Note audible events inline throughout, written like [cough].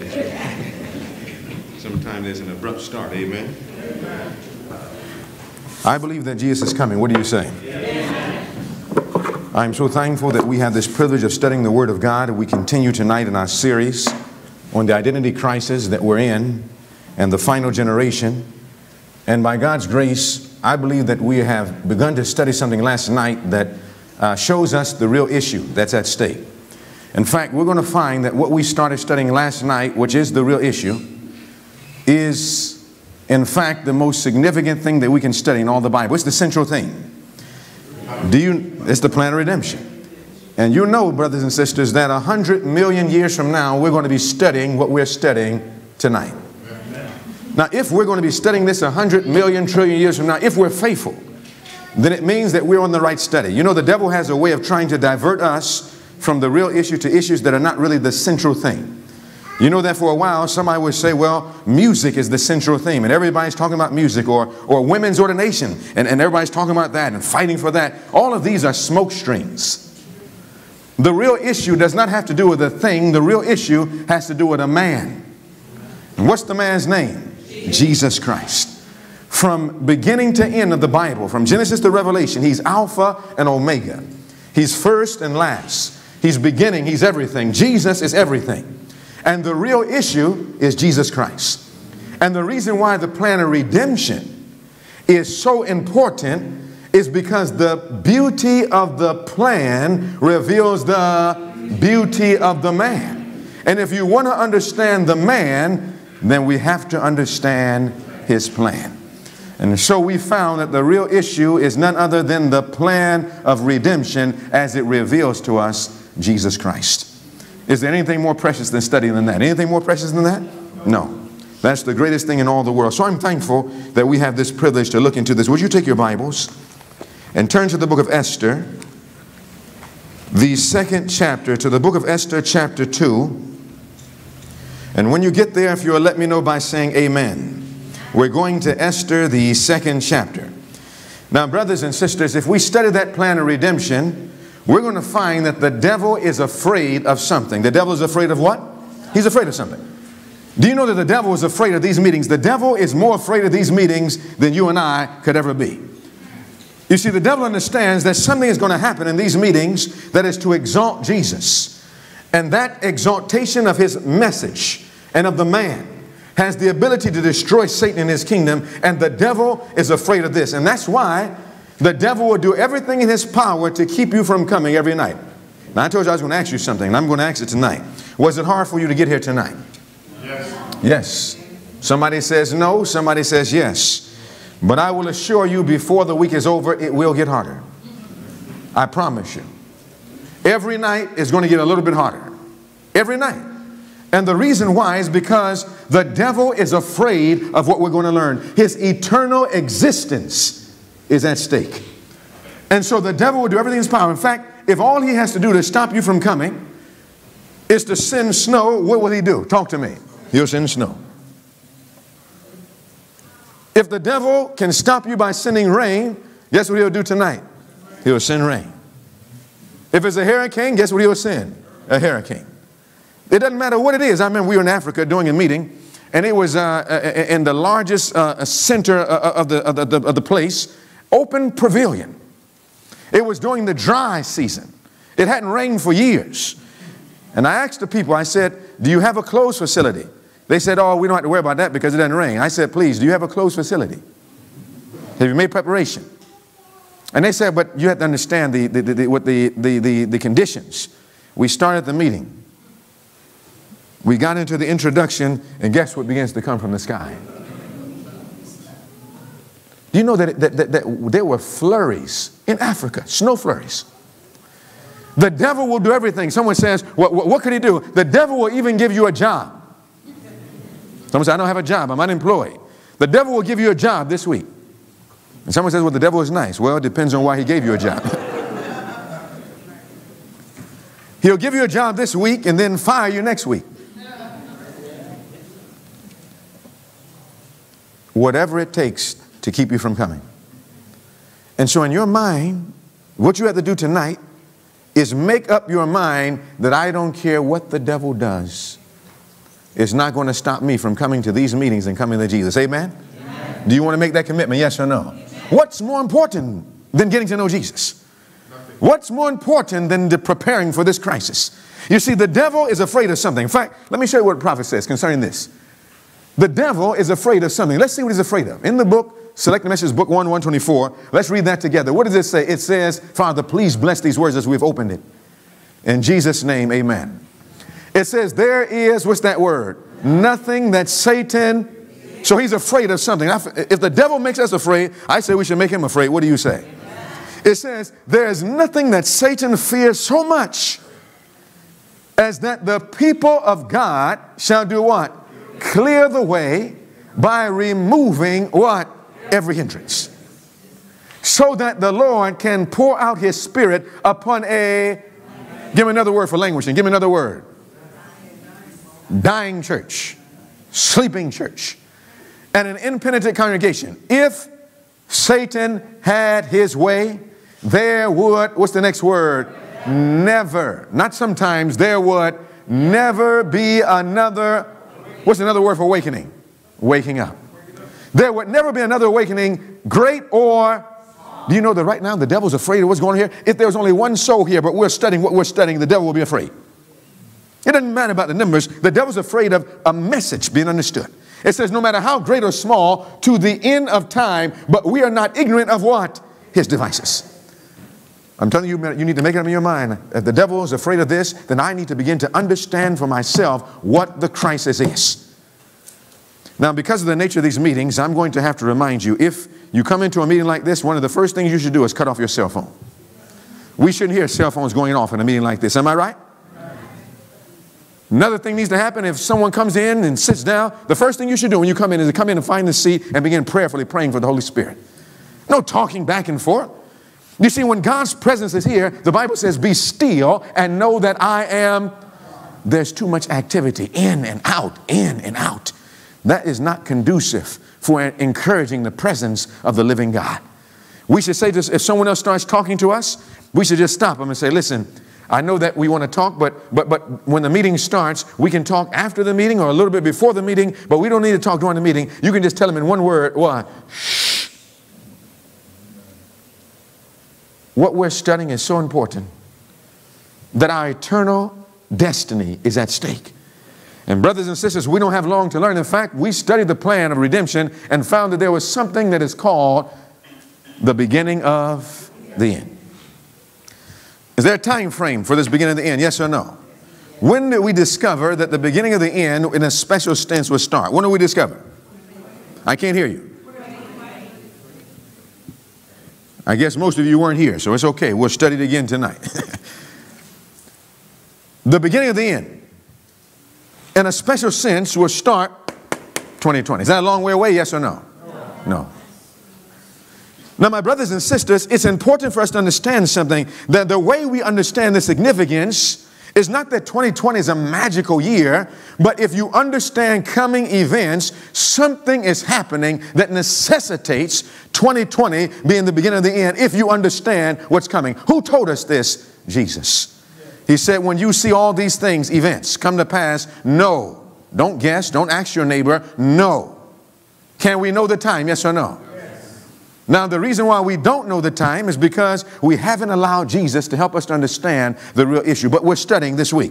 [laughs] Sometimes there's an abrupt start, amen. I believe that Jesus is coming. What do you say? I'm so thankful that we have this privilege of studying the Word of God. We continue tonight in our series on the identity crisis that we're in and the final generation. And by God's grace, I believe that we have begun to study something last night that uh, shows us the real issue that's at stake. In fact, we're going to find that what we started studying last night, which is the real issue, is in fact the most significant thing that we can study in all the Bible. It's the central thing. Do you, it's the plan of redemption. And you know, brothers and sisters, that a hundred million years from now, we're going to be studying what we're studying tonight. Now, if we're going to be studying this a hundred million trillion years from now, if we're faithful, then it means that we're on the right study. You know, the devil has a way of trying to divert us from the real issue to issues that are not really the central thing. You know that for a while, somebody would say, well, music is the central theme, and everybody's talking about music, or, or women's ordination, and, and everybody's talking about that and fighting for that. All of these are smoke strings. The real issue does not have to do with a thing, the real issue has to do with a man. And what's the man's name? Jesus Christ. From beginning to end of the Bible, from Genesis to Revelation, he's Alpha and Omega. He's first and last. He's beginning, he's everything. Jesus is everything. And the real issue is Jesus Christ. And the reason why the plan of redemption is so important is because the beauty of the plan reveals the beauty of the man. And if you want to understand the man, then we have to understand his plan. And so we found that the real issue is none other than the plan of redemption as it reveals to us Jesus Christ. Is there anything more precious than studying than that? Anything more precious than that? No. That's the greatest thing in all the world. So I'm thankful that we have this privilege to look into this. Would you take your Bibles and turn to the book of Esther, the second chapter, to the book of Esther, chapter 2. And when you get there, if you'll let me know by saying amen. We're going to Esther, the second chapter. Now, brothers and sisters, if we study that plan of redemption, we're going to find that the devil is afraid of something. The devil is afraid of what? He's afraid of something. Do you know that the devil is afraid of these meetings? The devil is more afraid of these meetings than you and I could ever be. You see, the devil understands that something is going to happen in these meetings that is to exalt Jesus. And that exaltation of his message and of the man has the ability to destroy Satan and his kingdom. And the devil is afraid of this. And that's why the devil will do everything in his power to keep you from coming every night. Now, I told you I was going to ask you something, and I'm going to ask it tonight. Was it hard for you to get here tonight? Yes. Yes. Somebody says no, somebody says yes. But I will assure you before the week is over, it will get harder. I promise you. Every night is going to get a little bit harder. Every night. And the reason why is because the devil is afraid of what we're going to learn. His eternal existence is at stake. And so the devil will do everything in his power. In fact, if all he has to do to stop you from coming is to send snow, what will he do? Talk to me. He'll send snow. If the devil can stop you by sending rain, guess what he'll do tonight? He'll send rain. If it's a hurricane, guess what he'll send? A hurricane. It doesn't matter what it is. I remember we were in Africa doing a meeting, and it was uh, uh, uh in the largest uh, center uh, of the, of, the, of the place open pavilion. It was during the dry season. It hadn't rained for years. And I asked the people, I said, Do you have a closed facility? They said, Oh, we don't have to worry about that because it doesn't rain. I said, Please, do you have a closed facility? Have you made preparation? And they said, But you have to understand the, the, the, what the, the, the, the conditions. We started the meeting. We got into the introduction, and guess what begins to come from the sky? Do you know that, that, that, that there were flurries in Africa, snow flurries? The devil will do everything. Someone says, what, what, what could he do? The devil will even give you a job. Someone says, I don't have a job, I'm unemployed. The devil will give you a job this week. And someone says, well, the devil is nice. Well, it depends on why he gave you a job. [laughs] He'll give you a job this week and then fire you next week. Whatever it takes to keep you from coming. And so, in your mind, what you have to do tonight is make up your mind that I don't care what the devil does. It's not going to stop me from coming to these meetings and coming to Jesus. Amen? Amen. Do you want to make that commitment? Yes or no? Amen. What's more important than getting to know Jesus? What's more important than the preparing for this crisis? You see, the devil is afraid of something. In fact, let me show you what the prophet says concerning this. The devil is afraid of something. Let's see what he's afraid of. In the book, Selected Messages, Book 1, 124, let's read that together. What does it say? It says, Father, please bless these words as we've opened it. In Jesus' name, amen. It says, There is, what's that word? Nothing that Satan. So he's afraid of something. If the devil makes us afraid, I say we should make him afraid. What do you say? It says, There is nothing that Satan fears so much as that the people of God shall do what? Clear the way by removing what? Every hindrance. So that the Lord can pour out his spirit upon a, give me another word for language and give me another word dying church, sleeping church, and an impenitent congregation. If Satan had his way, there would, what's the next word? Never, not sometimes, there would never be another, what's another word for awakening? Waking up. There would never be another awakening, great or do you know that right now the devil's afraid of what's going on here? If there's only one soul here, but we're studying what we're studying, the devil will be afraid. It doesn't matter about the numbers. The devil's afraid of a message being understood. It says, no matter how great or small, to the end of time, but we are not ignorant of what? His devices. I'm telling you, you need to make it up in your mind. If the devil is afraid of this, then I need to begin to understand for myself what the crisis is. Now, because of the nature of these meetings, I'm going to have to remind you if you come into a meeting like this, one of the first things you should do is cut off your cell phone. We shouldn't hear cell phones going off in a meeting like this. Am I right? Another thing needs to happen if someone comes in and sits down, the first thing you should do when you come in is to come in and find the seat and begin prayerfully praying for the Holy Spirit. No talking back and forth. You see, when God's presence is here, the Bible says, Be still and know that I am. There's too much activity in and out, in and out. That is not conducive for encouraging the presence of the living God. We should say this if someone else starts talking to us, we should just stop them and say, Listen, I know that we want to talk, but, but, but when the meeting starts, we can talk after the meeting or a little bit before the meeting, but we don't need to talk during the meeting. You can just tell them in one word, what? Shh. What we're studying is so important that our eternal destiny is at stake. And brothers and sisters, we don't have long to learn. In fact, we studied the plan of redemption and found that there was something that is called the beginning of the end. Is there a time frame for this beginning of the end? Yes or no? When did we discover that the beginning of the end in a special sense would start? When did we discover? I can't hear you. I guess most of you weren't here, so it's okay. We'll study it again tonight. [laughs] the beginning of the end, in a special sense, will start 2020. Is that a long way away? Yes or no? No. Now, my brothers and sisters, it's important for us to understand something that the way we understand the significance is not that 2020 is a magical year, but if you understand coming events, something is happening that necessitates 2020 being the beginning of the end if you understand what's coming. Who told us this? Jesus. He said, When you see all these things, events come to pass, know. Don't guess, don't ask your neighbor, know. Can we know the time? Yes or no? Now, the reason why we don't know the time is because we haven't allowed Jesus to help us to understand the real issue. But we're studying this week.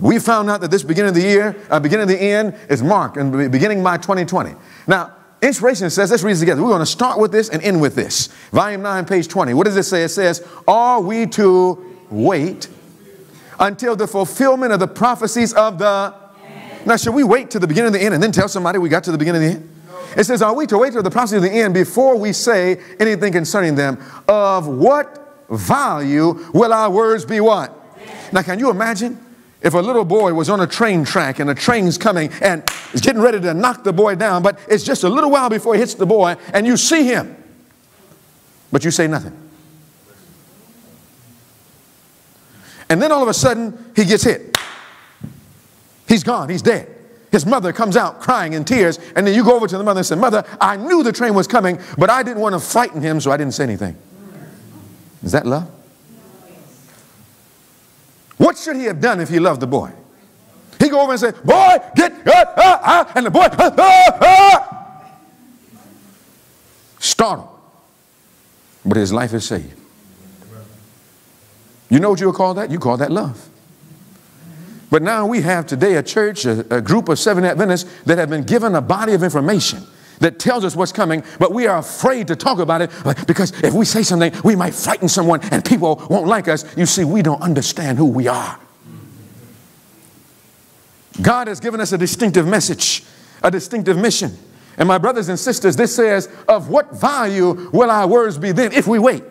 We found out that this beginning of the year, uh, beginning of the end, is marked and beginning by 2020. Now, inspiration says, let's read this together. We're going to start with this and end with this. Volume 9, page 20. What does it say? It says, Are we to wait until the fulfillment of the prophecies of the. Now, should we wait to the beginning of the end and then tell somebody we got to the beginning of the end? It says, Are we to wait till the prophecy of the end before we say anything concerning them? Of what value will our words be what? Now, can you imagine if a little boy was on a train track and a train's coming and is getting ready to knock the boy down, but it's just a little while before he hits the boy and you see him, but you say nothing. And then all of a sudden, he gets hit. He's gone, he's dead. His mother comes out crying in tears, and then you go over to the mother and say, Mother, I knew the train was coming, but I didn't want to frighten him, so I didn't say anything. Is that love? What should he have done if he loved the boy? He go over and say, boy, get, uh, uh, uh, and the boy, uh, uh, uh. startled. But his life is saved. You know what you would call that? You call that love. But now we have today a church, a, a group of seven Adventists that have been given a body of information that tells us what's coming, but we are afraid to talk about it uh, because if we say something, we might frighten someone and people won't like us. You see, we don't understand who we are. God has given us a distinctive message, a distinctive mission. And my brothers and sisters, this says, Of what value will our words be then if we wait?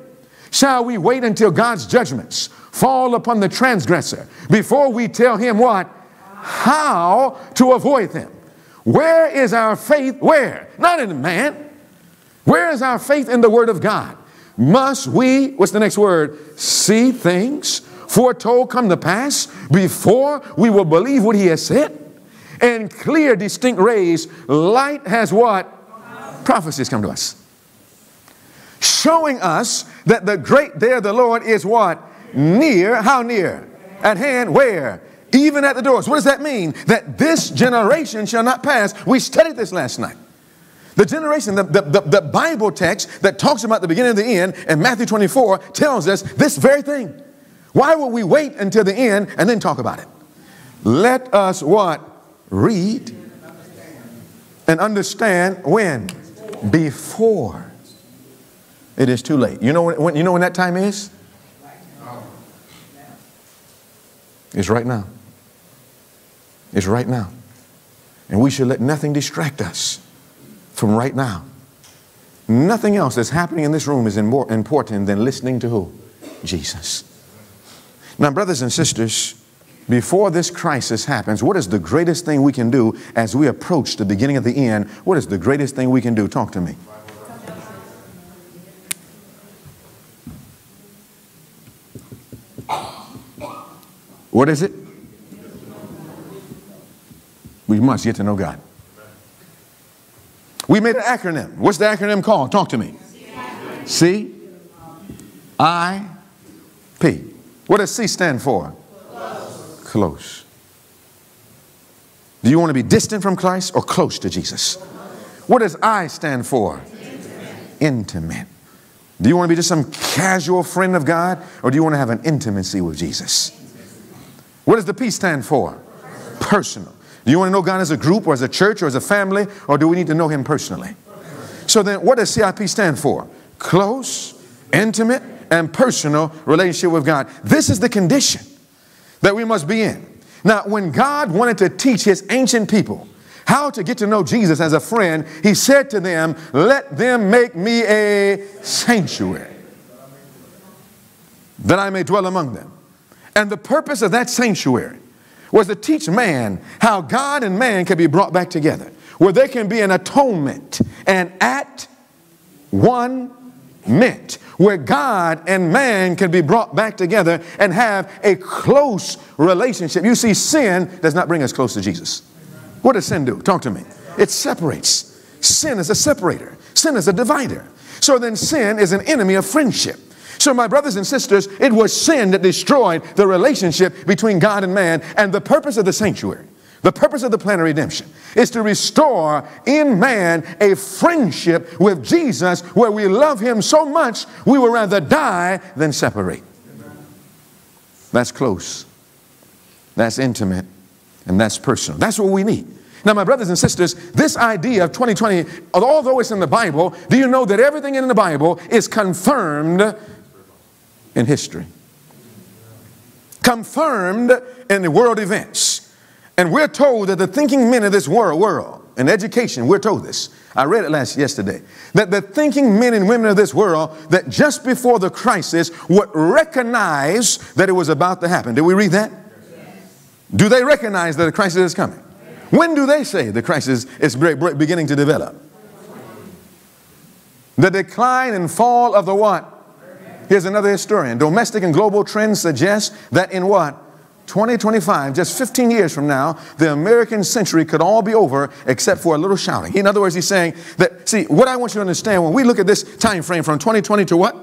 Shall we wait until God's judgments fall upon the transgressor before we tell him what? How to avoid them? Where is our faith? Where? Not in man. Where is our faith in the Word of God? Must we, what's the next word? See things foretold come to pass before we will believe what He has said? And clear, distinct rays, light has what? Prophecies come to us. Showing us that the great day of the Lord is what? Near. How near? At hand. Where? even at the doors. What does that mean? That this generation shall not pass. We studied this last night. The generation, the, the, the, the, Bible text that talks about the beginning and the end in Matthew 24 tells us this very thing. Why would we wait until the end and then talk about it? Let us what? Read and understand when? Before it is too late. You know when, you know when that time is? It's right now It's right now. And we should let nothing distract us from right now. Nothing else that's happening in this room is more important than listening to who? Jesus. Now, brothers and sisters, before this crisis happens, what is the greatest thing we can do as we approach the beginning of the end? What is the greatest thing we can do? Talk to me. What is it? We must get to know God. We made an acronym. What's the acronym called? Talk to me. C I P. What does C stand for? Close. close. Do you want to be distant from Christ or close to Jesus? What does I stand for? Intimate. intimate. Do you want to be just some casual friend of God or do you want to have an intimacy with Jesus? What does the P stand for? Personal. Do you want to know God as a group or as a church or as a family, or do we need to know Him personally? So then, what does CIP stand for? Close, intimate, and personal relationship with God. This is the condition that we must be in. Now, when God wanted to teach His ancient people how to get to know Jesus as a friend, He said to them, Let them make me a sanctuary that I may dwell among them. And the purpose of that sanctuary was to teach man how God and man can be brought back together, where there can be an atonement and at one meant, where God and man can be brought back together and have a close relationship. You see, sin does not bring us close to Jesus. What does sin do? Talk to me. It separates. Sin is a separator, sin is a divider. So then, sin is an enemy of friendship. So, my brothers and sisters, it was sin that destroyed the relationship between God and man. And the purpose of the sanctuary, the purpose of the plan of redemption, is to restore in man a friendship with Jesus where we love him so much we would rather die than separate. That's close, that's intimate, and that's personal. That's what we need. Now, my brothers and sisters, this idea of 2020, although it's in the Bible, do you know that everything in the Bible is confirmed in history, confirmed in the world events. And we're told that the thinking men of this world, world in education, we're told this. I read it last yesterday. That the thinking men and women of this world, that just before the crisis would recognize that it was about to happen. Did we read that? Do they recognize that a crisis is coming? When do they say the crisis is beginning to develop? The decline and fall of the what? Here's another historian. Domestic and global trends suggest that in what? 2025, just 15 years from now, the American century could all be over except for a little shouting. In other words, he's saying that, see, what I want you to understand when we look at this time frame from 2020 to what?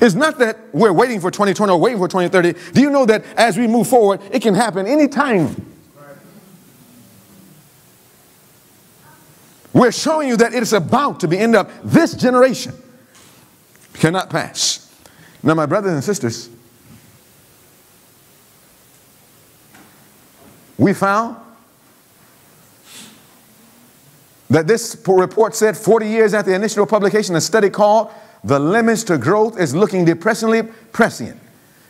It's not that we're waiting for 2020 or waiting for 2030. Do you know that as we move forward, it can happen anytime? We're showing you that it is about to be end up. This generation cannot pass. Now, my brothers and sisters, we found that this report said 40 years after the initial publication, a study called The Limits to Growth is Looking Depressingly Prescient,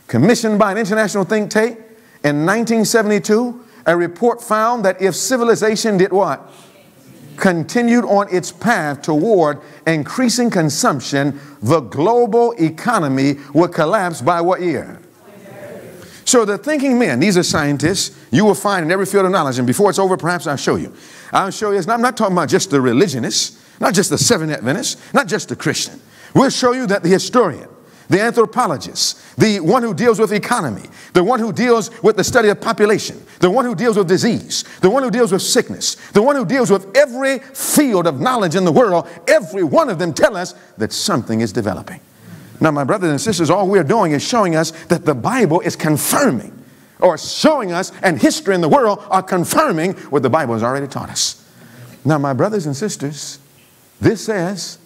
commissioned by an international think tank in 1972, a report found that if civilization did what? Continued on its path toward increasing consumption, the global economy would collapse by what year? So the thinking men, these are scientists, you will find in every field of knowledge, and before it's over, perhaps I'll show you. I'll show you, I'm not talking about just the religionists, not just the seven Adventists, not just the Christian. We'll show you that the historian, the anthropologist, the one who deals with economy, the one who deals with the study of population, the one who deals with disease, the one who deals with sickness, the one who deals with every field of knowledge in the world, every one of them tell us that something is developing. Now, my brothers and sisters, all we're doing is showing us that the Bible is confirming or showing us, and history in the world are confirming what the Bible has already taught us. Now, my brothers and sisters, this says,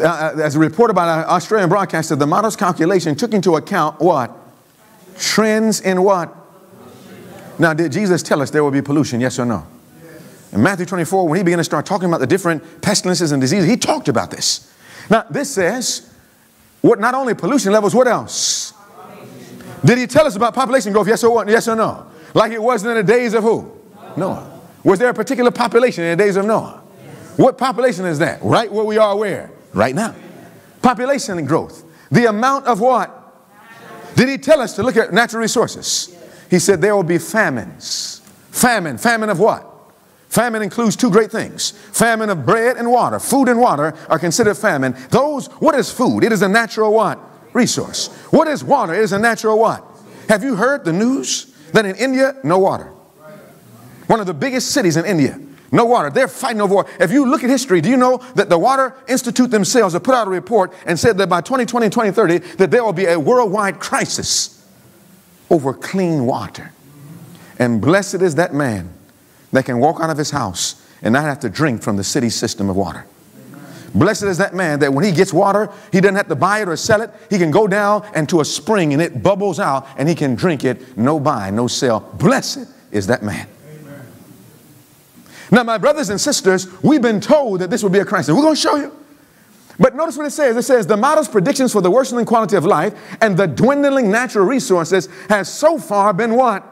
Uh, uh, as a report about an Australian broadcaster, the model's calculation took into account what? Trends in what? Now, did Jesus tell us there will be pollution? Yes or no? In Matthew 24, when he began to start talking about the different pestilences and diseases, he talked about this. Now, this says, what not only pollution levels, what else? Did he tell us about population growth? Yes or what? Yes or no? Like it was in the days of who? Noah. Was there a particular population in the days of Noah? What population is that? Right where we are where? Right now. Population growth. The amount of what? Did he tell us to look at natural resources? He said there will be famines. Famine. Famine of what? Famine includes two great things famine of bread and water. Food and water are considered famine. Those, what is food? It is a natural what? Resource. What is water? It is a natural what? Have you heard the news that in India, no water? One of the biggest cities in India, no water. They're fighting over water. If you look at history, do you know that the Water Institute themselves have put out a report and said that by 2020 and 2030 that there will be a worldwide crisis over clean water. And blessed is that man that can walk out of his house and not have to drink from the city system of water. Blessed is that man that when he gets water, he doesn't have to buy it or sell it. He can go down into a spring and it bubbles out and he can drink it, no buy, no sell. Blessed is that man. Now, my brothers and sisters, we've been told that this will be a crisis. We're going to show you. But notice what it says. It says the model's predictions for the worsening quality of life and the dwindling natural resources has so far been what?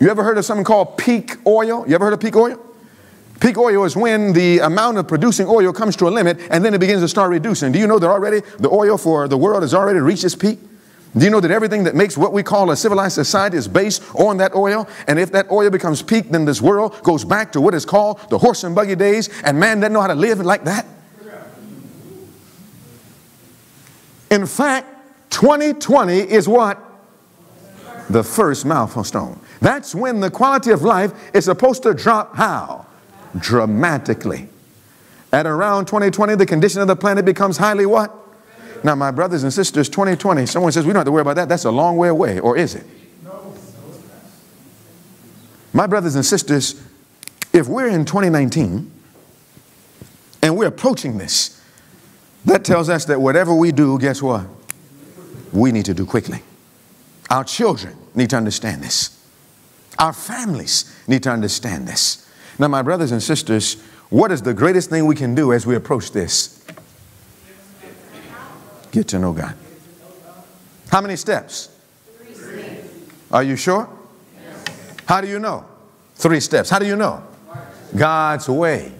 You ever heard of something called peak oil? You ever heard of peak oil? Peak oil is when the amount of producing oil comes to a limit and then it begins to start reducing. Do you know that already the oil for the world has already reached its peak? Do you know that everything that makes what we call a civilized society is based on that oil? And if that oil becomes peak, then this world goes back to what is called the horse and buggy days, and man doesn't know how to live like that? In fact, 2020 is what? The first milestone. That's when the quality of life is supposed to drop how? Dramatically. At around 2020, the condition of the planet becomes highly what? Now, my brothers and sisters, 2020, someone says we don't have to worry about that. That's a long way away, or is it? My brothers and sisters, if we're in 2019 and we're approaching this, that tells us that whatever we do, guess what? We need to do quickly. Our children need to understand this. Our families need to understand this. Now, my brothers and sisters, what is the greatest thing we can do as we approach this? Get to know God. How many steps? Three. Are you sure? How do you know? Three steps. How do you know? God's way.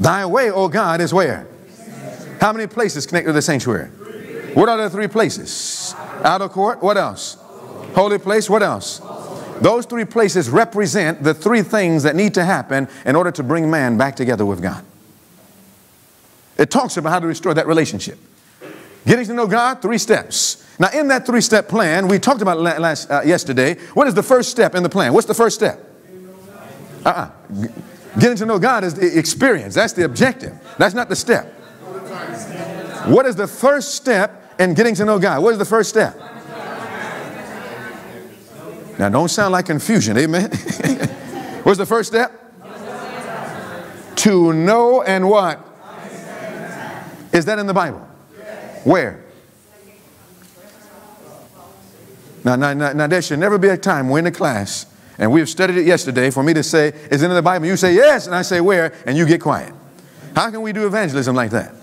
Thy way, oh God, is where? How many places connect to the sanctuary? What are the three places? Outer court. What else? Holy place, what else? Those three places represent the three things that need to happen in order to bring man back together with God. It talks about how to restore that relationship. Getting to know God, three steps. Now, in that three step plan, we talked about last, uh, yesterday. What is the first step in the plan? What's the first step? Uh-uh. Getting to know God is the experience. That's the objective. That's not the step. What is the first step in getting to know God? What is the first step? Now, don't sound like confusion, amen? [laughs] What's the first step? To know and what? Is that in the Bible? Where? Now, now, now, now, there should never be a time we're in a class and we've studied it yesterday for me to say, is it in the Bible? You say yes, and I say where, and you get quiet. How can we do evangelism like that?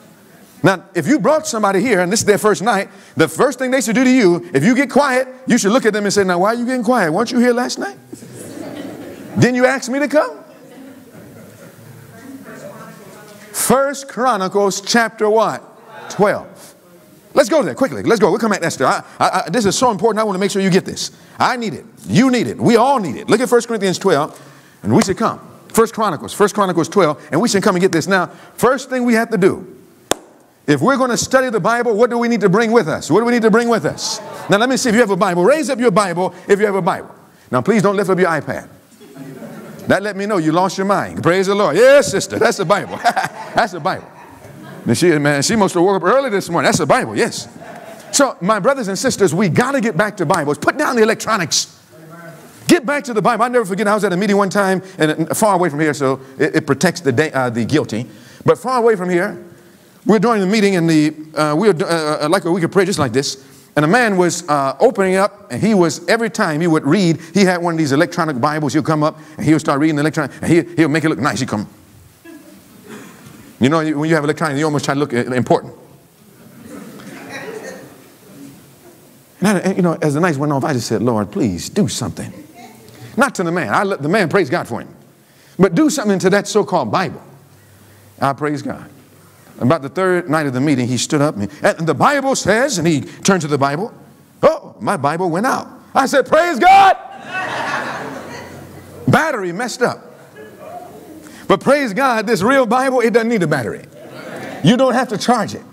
Now, if you brought somebody here and this is their first night, the first thing they should do to you, if you get quiet, you should look at them and say, Now, why are you getting quiet? Weren't you here last night? [laughs] Didn't you ask me to come? First Chronicles chapter what? 12. Let's go there quickly. Let's go. We'll come at Esther. I, I, I, this is so important. I want to make sure you get this. I need it. You need it. We all need it. Look at 1 Corinthians 12, and we should come. First Chronicles, First Chronicles 12, and we should come and get this. Now, first thing we have to do if we're going to study the Bible, what do we need to bring with us? What do we need to bring with us? Now, let me see if you have a Bible. Raise up your Bible if you have a Bible. Now, please don't lift up your iPad. That let me know you lost your mind. Praise the Lord. Yes, sister, that's the Bible. [laughs] that's the Bible. Now she, man, she must have woke up early this morning. That's the Bible, yes. So, my brothers and sisters, we got to get back to Bibles. Put down the electronics. Get back to the Bible. I never forget, I was at a meeting one time, and far away from here, so it, it protects the, day, uh, the guilty. But far away from here, we're doing the meeting and the, uh, we were uh, uh, like a week of prayer just like this. And a man was uh, opening up, and he was, every time he would read, he had one of these electronic Bibles. He'll come up, and he'll start reading the electronic, and he, he'll make it look nice. He'll come. You know, when you have electronic, you almost try to look uh, important. And, I, you know, as the nights went off, I just said, Lord, please do something. Not to the man. I, let the man, praise God for him. But do something to that so called Bible. I praise God. About the third night of the meeting, he stood up and, and the Bible says, and he turned to the Bible. Oh, my Bible went out. I said, Praise God. [laughs] battery messed up. But praise God, this real Bible, it doesn't need a battery. You don't have to charge it.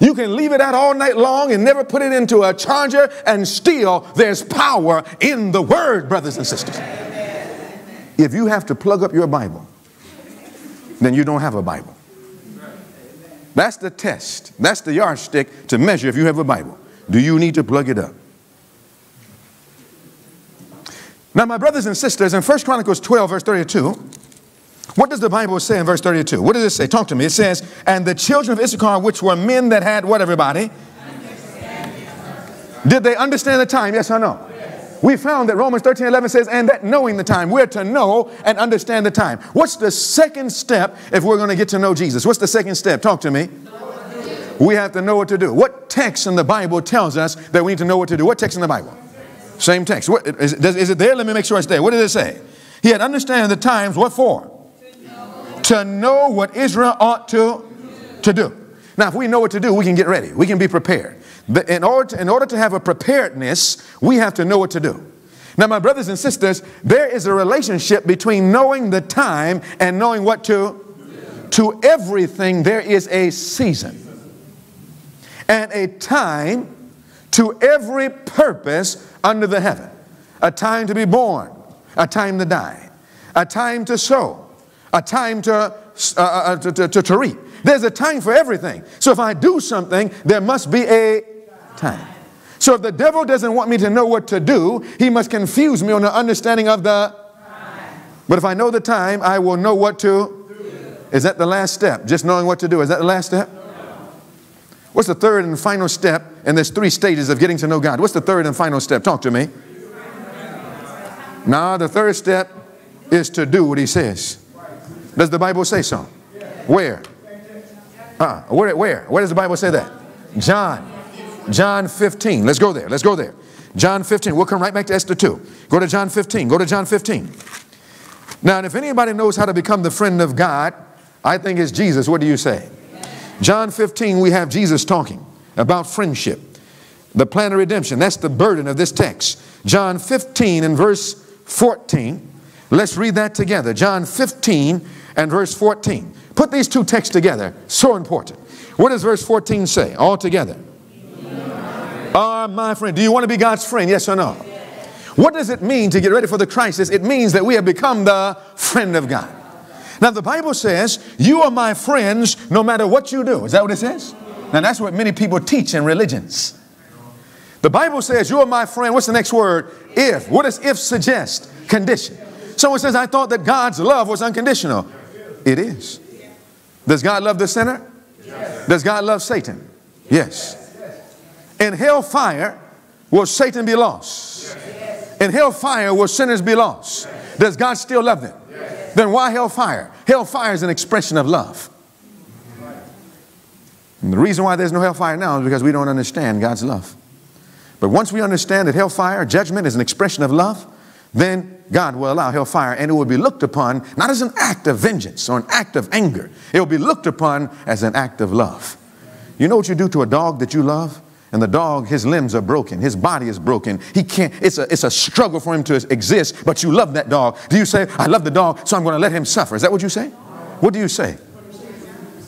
You can leave it out all night long and never put it into a charger, and still there's power in the Word, brothers and sisters. If you have to plug up your Bible, then you don't have a Bible. That's the test. That's the yardstick to measure if you have a Bible. Do you need to plug it up? Now, my brothers and sisters, in 1 Chronicles 12, verse 32, what does the Bible say in verse 32? What does it say? Talk to me. It says, And the children of Issachar, which were men that had what, everybody? Did they understand the time? Yes or no? We found that Romans 13 11 says, and that knowing the time, we're to know and understand the time. What's the second step if we're going to get to know Jesus? What's the second step? Talk to me. We have to know what to do. What text in the Bible tells us that we need to know what to do? What text in the Bible? Same text. What, is, it, is it there? Let me make sure it's there. What did it say? He had understand the times. What for? To know what Israel ought to, to do. Now, if we know what to do, we can get ready. We can be prepared. In order, to, in order to have a preparedness, we have to know what to do. Now, my brothers and sisters, there is a relationship between knowing the time and knowing what to. To everything, there is a season and a time to every purpose under the heaven. A time to be born, a time to die, a time to sow, a time to, uh, uh, uh to, to, to reap. There's a time for everything. So if I do something, there must be a time. So if the devil doesn't want me to know what to do, he must confuse me on the understanding of the time. But if I know the time, I will know what to do. Is that the last step? Just knowing what to do. Is that the last step? What's the third and final step? And there's three stages of getting to know God. What's the third and final step? Talk to me. Now, the third step is to do what he says. Does the Bible say so? Where? Uh, where, where? Where does the Bible say that? John John 15. Let's go there. Let's go there. John 15. We'll come right back to Esther 2. Go to John 15. Go to John 15. Now, if anybody knows how to become the friend of God, I think it's Jesus. What do you say? John 15, we have Jesus talking about friendship, the plan of redemption. That's the burden of this text. John 15 and verse 14. Let's read that together. John 15 and verse 14. Put these two texts together. So important. What does verse 14 say? All together are my friend. Do you want to be God's friend? Yes or no? What does it mean to get ready for the crisis? It means that we have become the friend of God. Now, the Bible says, You are my friends no matter what you do. Is that what it says? Now, that's what many people teach in religions. The Bible says, You are my friend. What's the next word? If. What does if suggest? Condition. Someone says, I thought that God's love was unconditional. It is. Does God love the sinner? Does God love Satan? Yes. In hellfire, will Satan be lost? Yes. In hellfire, will sinners be lost? Yes. Does God still love them? Then why hellfire? Hellfire is an expression of love. And the reason why there's no hellfire now is because we don't understand God's love. But once we understand that hellfire, judgment, is an expression of love, then God will allow hellfire and it will be looked upon not as an act of vengeance or an act of anger. It will be looked upon as an act of love. You know what you do to a dog that you love? And the dog, his limbs are broken, his body is broken. He can't, it's a, it's a struggle for him to exist, but you love that dog. Do you say, I love the dog, so I'm going to let him suffer? Is that what you say? What do you say?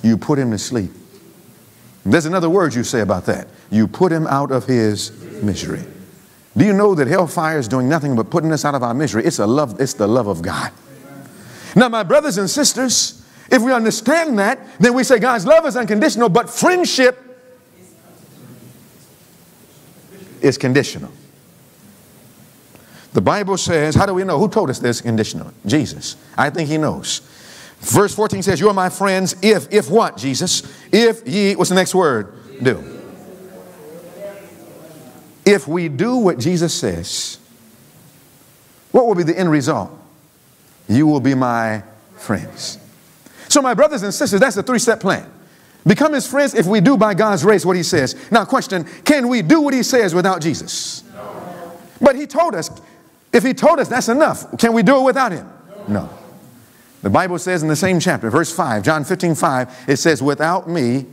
You put him to sleep. There's another word you say about that. You put him out of his misery. Do you know that hellfire is doing nothing but putting us out of our misery? It's a love, it's the love of God. Now, my brothers and sisters, if we understand that, then we say God's love is unconditional, but friendship is conditional. The Bible says, how do we know? Who told us this conditional? Jesus. I think he knows. Verse 14 says, You are my friends if, if what, Jesus? If ye, what's the next word? Do. If we do what Jesus says, what will be the end result? You will be my friends. So, my brothers and sisters, that's a three step plan. Become his friends if we do by God's grace what he says. Now, question can we do what he says without Jesus? No. But he told us, if he told us that's enough, can we do it without him? No. no. The Bible says in the same chapter, verse 5, John 15, 5, it says, Without me,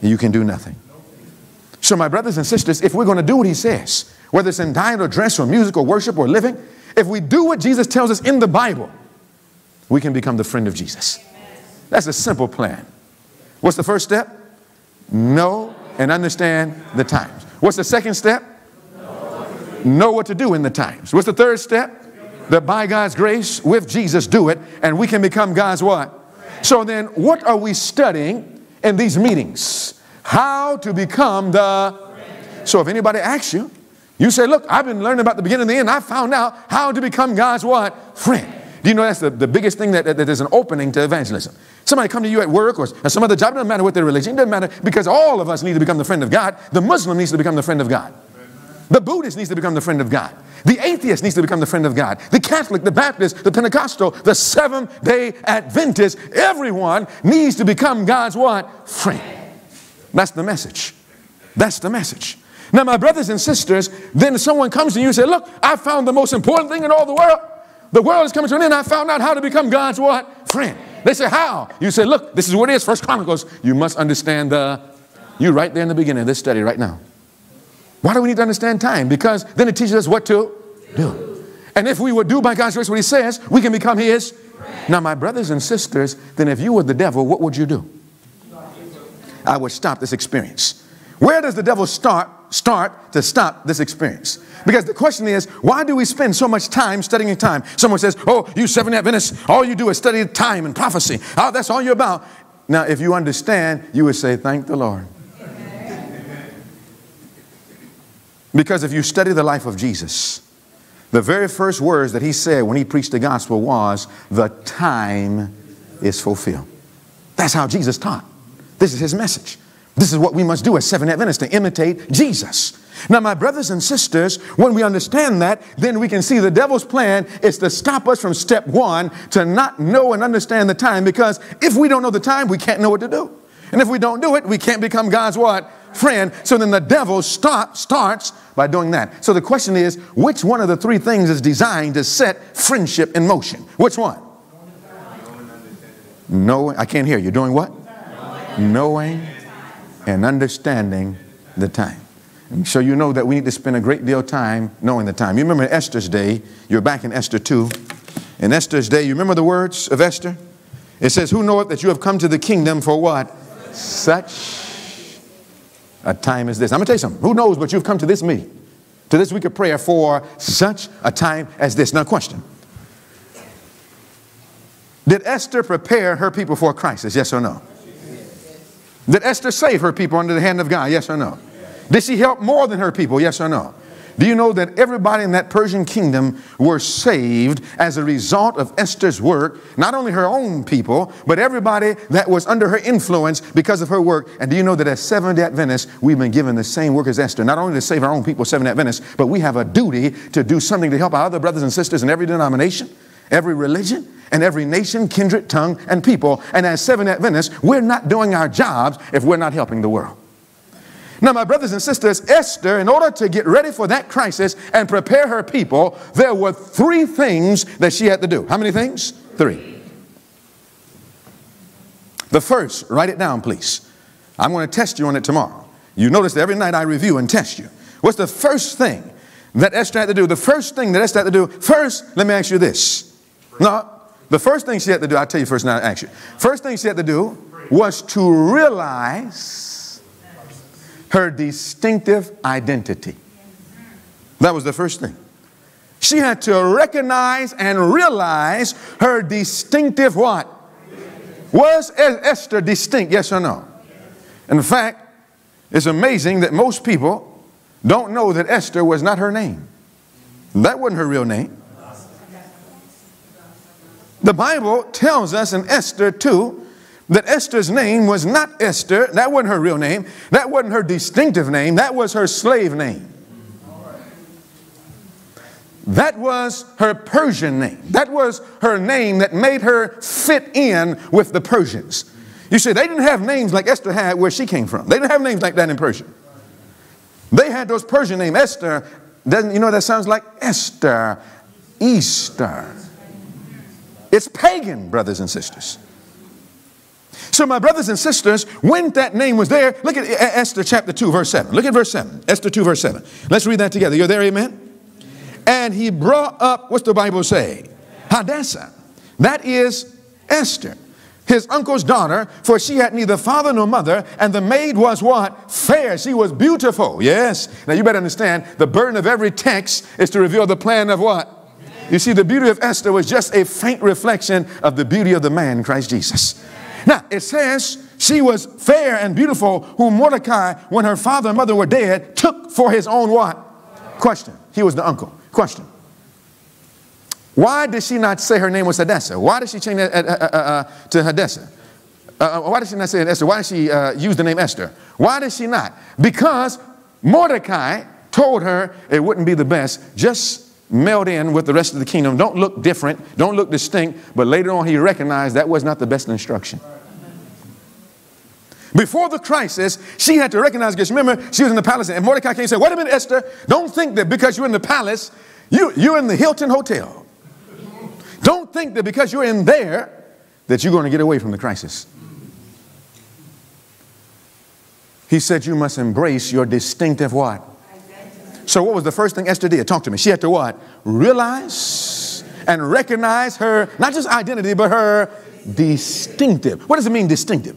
you can do nothing. So, my brothers and sisters, if we're going to do what he says, whether it's in diet or dress or music or worship or living, if we do what Jesus tells us in the Bible, we can become the friend of Jesus. That's a simple plan. What's the first step? Know and understand the times. What's the second step? Know what to do in the times. What's the third step? That by God's grace, with Jesus, do it, and we can become God's what? So then, what are we studying in these meetings? how to become the. So if anybody asks you, you say, look, I've been learning about the beginning and the end. I found out how to become God's what? Friend. Do you know that's the, the biggest thing that, that, that there's an opening to evangelism? Somebody come to you at work or, or some other job, it doesn't matter what their religion, it doesn't matter because all of us need to become the friend of God. The Muslim needs to become the friend of God. The Buddhist needs to become the friend of God. The atheist needs to become the friend of God. The Catholic, the Baptist, the Pentecostal, the Seventh day Adventist, everyone needs to become God's what? Friend. That's the message. That's the message. Now, my brothers and sisters, then someone comes to you and says, Look, I found the most important thing in all the world. The world is coming to an end. I found out how to become God's what? Friend. They say, How? You say, Look, this is what it is. First Chronicles. You must understand the. You right there in the beginning of this study right now. Why do we need to understand time? Because then it teaches us what to do. And if we would do by God's grace what He says, we can become His. Now, my brothers and sisters, then if you were the devil, what would you do? I would stop this experience. Where does the devil start start to stop this experience? Because the question is, why do we spend so much time studying time? Someone says, "Oh, you seven Adventists, all you do is study time and prophecy. Oh, that's all you're about." Now, if you understand, you would say, "Thank the Lord." Because if you study the life of Jesus, the very first words that he said when he preached the gospel was, "The time is fulfilled." That's how Jesus taught. This is his message. This is what we must do as seven Adventists to imitate Jesus. Now, my brothers and sisters, when we understand that, then we can see the devil's plan is to stop us from step one to not know and understand the time because if we don't know the time, we can't know what to do. And if we don't do it, we can't become God's what? Friend. So then the devil start, starts by doing that. So the question is, which one of the three things is designed to set friendship in motion? Which one? No, I can't hear you. Doing what? knowing and understanding the time. So you know that we need to spend a great deal of time knowing the time. You remember Esther's day, you're back in Esther 2. In Esther's day, you remember the words of Esther? It says, Who knoweth that you have come to the kingdom for what? Such a time as this. I'm going to tell you something. Who knows but you've come to this meeting, to this week of prayer for such a time as this. Now, question Did Esther prepare her people for a crisis? Yes or no? Did Esther save her people under the hand of God? Yes or no? Did she help more than her people? Yes or no? Do you know that everybody in that Persian kingdom were saved as a result of Esther's work? Not only her own people, but everybody that was under her influence because of her work. And do you know that as Seventh day Adventists, we've been given the same work as Esther, not only to save our own people, Seventh day Adventists, but we have a duty to do something to help our other brothers and sisters in every denomination, every religion, and every nation, kindred, tongue, and people. And as Seventh day Adventists, we're not doing our jobs if we're not helping the world. Now, my brothers and sisters, Esther, in order to get ready for that crisis and prepare her people, there were three things that she had to do. How many things? Three. The first, write it down, please. I'm going to test you on it tomorrow. You notice that every night I review and test you. What's the first thing that Esther had to do? The first thing that Esther had to do, first, let me ask you this. No, the first thing she had to do, I'll tell you first, now you. First thing she had to do was to realize her distinctive identity. That was the first thing. She had to recognize and realize her distinctive what? Was Esther distinct, yes or no? In fact, it's amazing that most people don't know that Esther was not her name. That wasn't her real name. The Bible tells us in Esther 2 that Esther's name was not Esther. That wasn't her real name. That wasn't her distinctive name. That was her slave name. That was her Persian name. That was her name that made her fit in with the Persians. You see, they didn't have names like Esther had where she came from. They didn't have names like that in Persia. They had those Persian names. Esther, doesn't you know that sounds like Esther, Easter. It's pagan, brothers and sisters. So, my brothers and sisters, when that name was there, look at Esther chapter 2, verse 7. Look at verse 7. Esther 2, verse 7. Let's read that together. You're there, amen? And he brought up, what's the Bible say? Hadassah. That is Esther, his uncle's daughter, for she had neither father nor mother, and the maid was what? Fair. She was beautiful. Yes. Now you better understand the burden of every text is to reveal the plan of what? You see, the beauty of Esther was just a faint reflection of the beauty of the man, Christ Jesus. Now, it says she was fair and beautiful, whom Mordecai, when her father and mother were dead, took for his own what? Question. He was the uncle. Question. Why did she not say her name was Hadassah? Why did she change it uh, uh, uh, uh, to Hadassah? Uh, uh, why did she not say Esther? Why did she use the name Esther? Why did she not? Because Mordecai told her it wouldn't be the best. Just meld in with the rest of the kingdom. Don't look different, don't look distinct, but later on he recognized that was not the best instruction. Before the crisis, she had to recognize, because remember, she was in the palace, and Mordecai came and said, Wait a minute, Esther, don't think that because you're in the palace, you, you're in the Hilton Hotel. Don't think that because you're in there, that you're going to get away from the crisis. He said, You must embrace your distinctive what? So what was the first thing Esther did? Talk to me. She had to what? Realize and recognize her, not just identity, but her distinctive. What does it mean distinctive?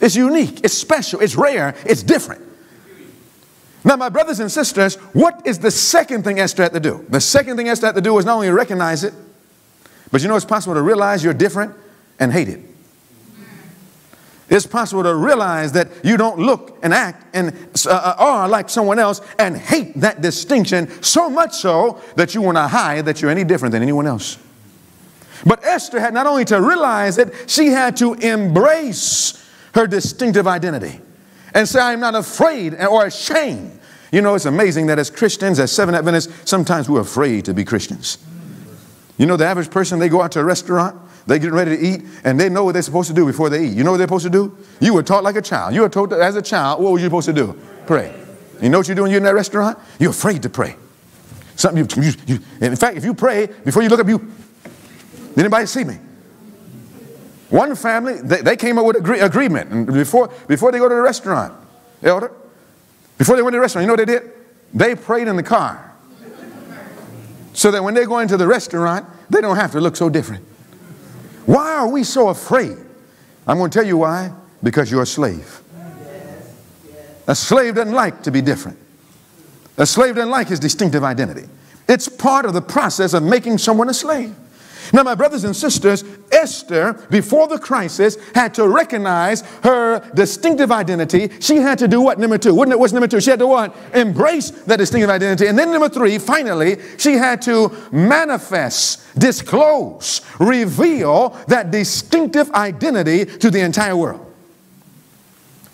It's unique, it's special, it's rare, it's different. Now, my brothers and sisters, what is the second thing Esther had to do? The second thing Esther had to do was not only recognize it, but you know it's possible to realize you're different and hate it. It's possible to realize that you don't look and act and uh, uh, are like someone else and hate that distinction so much so that you want to hide that you're any different than anyone else. But Esther had not only to realize it, she had to embrace her distinctive identity and say, I'm not afraid or ashamed. You know, it's amazing that as Christians, as Seven Adventists, sometimes we're afraid to be Christians. You know, the average person, they go out to a restaurant they getting ready to eat, and they know what they're supposed to do before they eat. You know what they're supposed to do? You were taught like a child. You were taught as a child, what were you supposed to do? Pray. You know what you're doing? You're in that restaurant. You're afraid to pray. Something you, you, you in fact, if you pray before you look up, you did anybody see me? One family, they, they came up with agree, agreement, and before before they go to the restaurant, elder, before they went to the restaurant, you know what they did? They prayed in the car, so that when they go into the restaurant, they don't have to look so different. Why are we so afraid? I'm going to tell you why. Because you're a slave. A slave doesn't like to be different. A slave doesn't like his distinctive identity. It's part of the process of making someone a slave. Now, my brothers and sisters, Esther, before the crisis, had to recognize her distinctive identity. She had to do what? Number two. Wouldn't it? What's number two? She had to what? Embrace that distinctive identity. And then number three, finally, she had to manifest, disclose, reveal that distinctive identity to the entire world.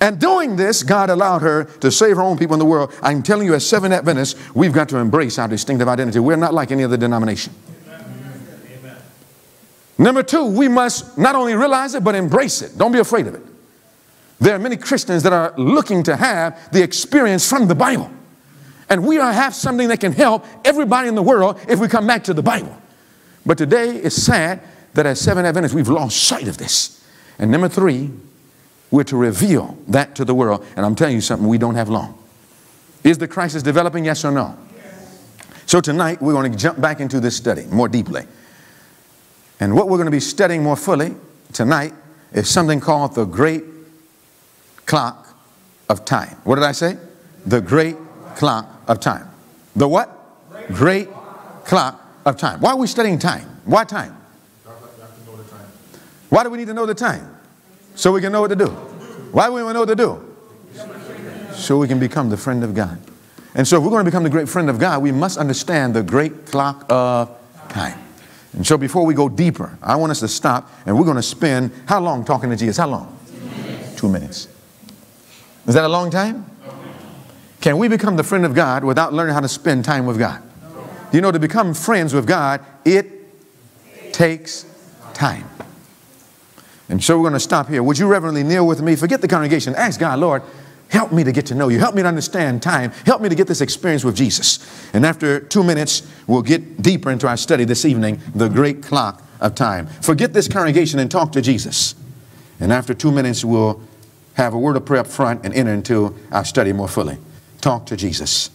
And doing this, God allowed her to save her own people in the world. I'm telling you, as seven Adventists, we've got to embrace our distinctive identity. We're not like any other denomination. Number two, we must not only realize it, but embrace it. Don't be afraid of it. There are many Christians that are looking to have the experience from the Bible. And we are have something that can help everybody in the world if we come back to the Bible. But today it's sad that as seven Adventists, we've lost sight of this. And number three, we're to reveal that to the world. And I'm telling you something, we don't have long. Is the crisis developing? Yes or no? Yes. So tonight we're going to jump back into this study more deeply. And what we're going to be studying more fully tonight is something called the great clock of time. What did I say? The great clock of time. The what? Great clock of time. Why are we studying time? Why time? Why do we need to know the time? So we can know what to do. Why do we want to know what to do? So we can become the friend of God. And so if we're going to become the great friend of God, we must understand the great clock of time. And so before we go deeper, I want us to stop and we're going to spend how long talking to Jesus? How long? Two minutes. Two minutes. Is that a long time? Can we become the friend of God without learning how to spend time with God? You know, to become friends with God, it takes time. And so we're going to stop here. Would you reverently kneel with me? Forget the congregation. Ask God, Lord, help me to get to know you. Help me to understand time. Help me to get this experience with Jesus. And after two minutes, we'll get deeper into our study this evening, the great clock of time. Forget this congregation and talk to Jesus. And after two minutes, we'll have a word of prayer up front and enter into our study more fully. Talk to Jesus.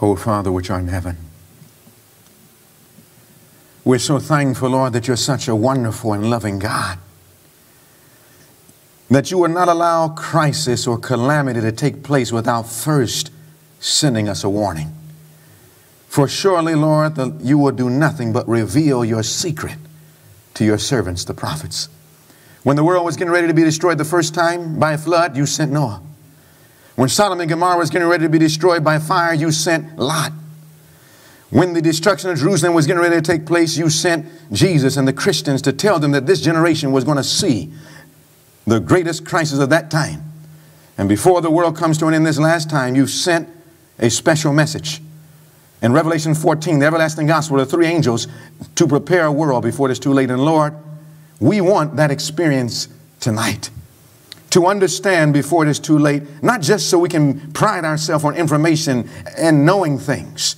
O Father which art in heaven. We're so thankful, Lord, that you're such a wonderful and loving God. That you would not allow crisis or calamity to take place without first sending us a warning. For surely, Lord, that you will do nothing but reveal your secret to your servants, the prophets. When the world was getting ready to be destroyed the first time by a flood, you sent Noah. When Sodom and Gomorrah was getting ready to be destroyed by fire, you sent Lot. When the destruction of Jerusalem was getting ready to take place, you sent Jesus and the Christians to tell them that this generation was going to see the greatest crisis of that time. And before the world comes to an end this last time, you sent a special message. In Revelation 14, the everlasting gospel, the three angels to prepare a world before it is too late. And Lord, we want that experience tonight to understand before it is too late, not just so we can pride ourselves on information and knowing things,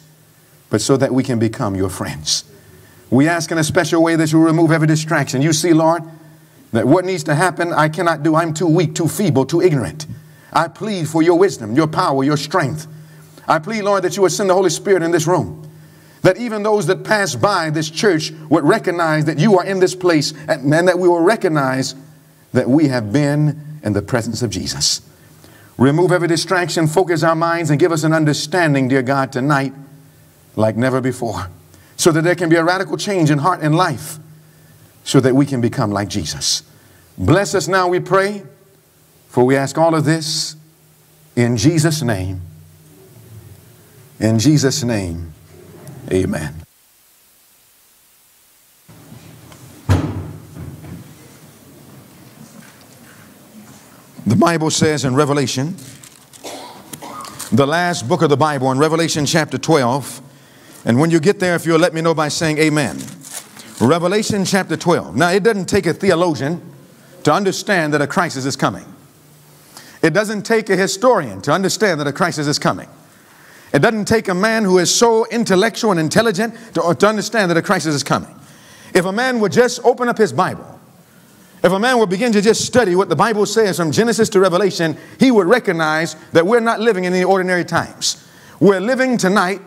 but so that we can become your friends. We ask in a special way that you remove every distraction. You see, Lord, that what needs to happen, I cannot do. I'm too weak, too feeble, too ignorant. I plead for your wisdom, your power, your strength. I plead, Lord, that you would send the Holy Spirit in this room. That even those that pass by this church would recognize that you are in this place and, and that we will recognize that we have been in the presence of Jesus. Remove every distraction, focus our minds, and give us an understanding, dear God, tonight like never before, so that there can be a radical change in heart and life, so that we can become like Jesus. Bless us now, we pray, for we ask all of this in Jesus' name. In Jesus' name, amen. Bible says in Revelation, the last book of the Bible, in Revelation chapter 12, and when you get there, if you'll let me know by saying amen. Revelation chapter 12. Now, it doesn't take a theologian to understand that a crisis is coming. It doesn't take a historian to understand that a crisis is coming. It doesn't take a man who is so intellectual and intelligent to, to understand that a crisis is coming. If a man would just open up his Bible if a man would begin to just study what the Bible says from Genesis to Revelation, he would recognize that we're not living in any ordinary times. We're living tonight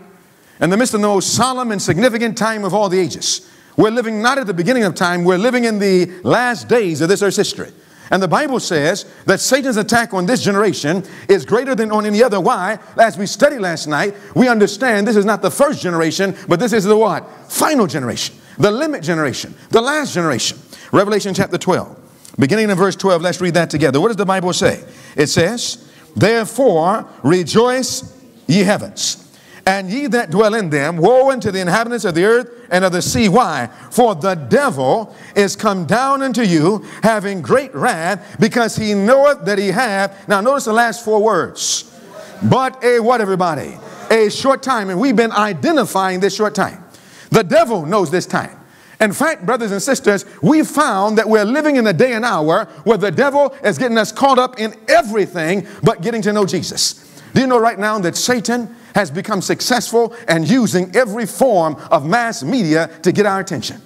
in the midst of the most solemn and significant time of all the ages. We're living not at the beginning of time, we're living in the last days of this earth's history. And the Bible says that Satan's attack on this generation is greater than on any other. Why? As we studied last night, we understand this is not the first generation, but this is the what? Final generation. The limit generation. The last generation. Revelation chapter 12. Beginning in verse 12, let's read that together. What does the Bible say? It says, Therefore rejoice, ye heavens, and ye that dwell in them. Woe unto the inhabitants of the earth and of the sea. Why? For the devil is come down unto you, having great wrath, because he knoweth that he hath. Now, notice the last four words. But a what, everybody? A short time. And we've been identifying this short time. The devil knows this time. In fact, brothers and sisters, we found that we're living in a day and hour where the devil is getting us caught up in everything but getting to know Jesus. Do you know right now that Satan has become successful and using every form of mass media to get our attention?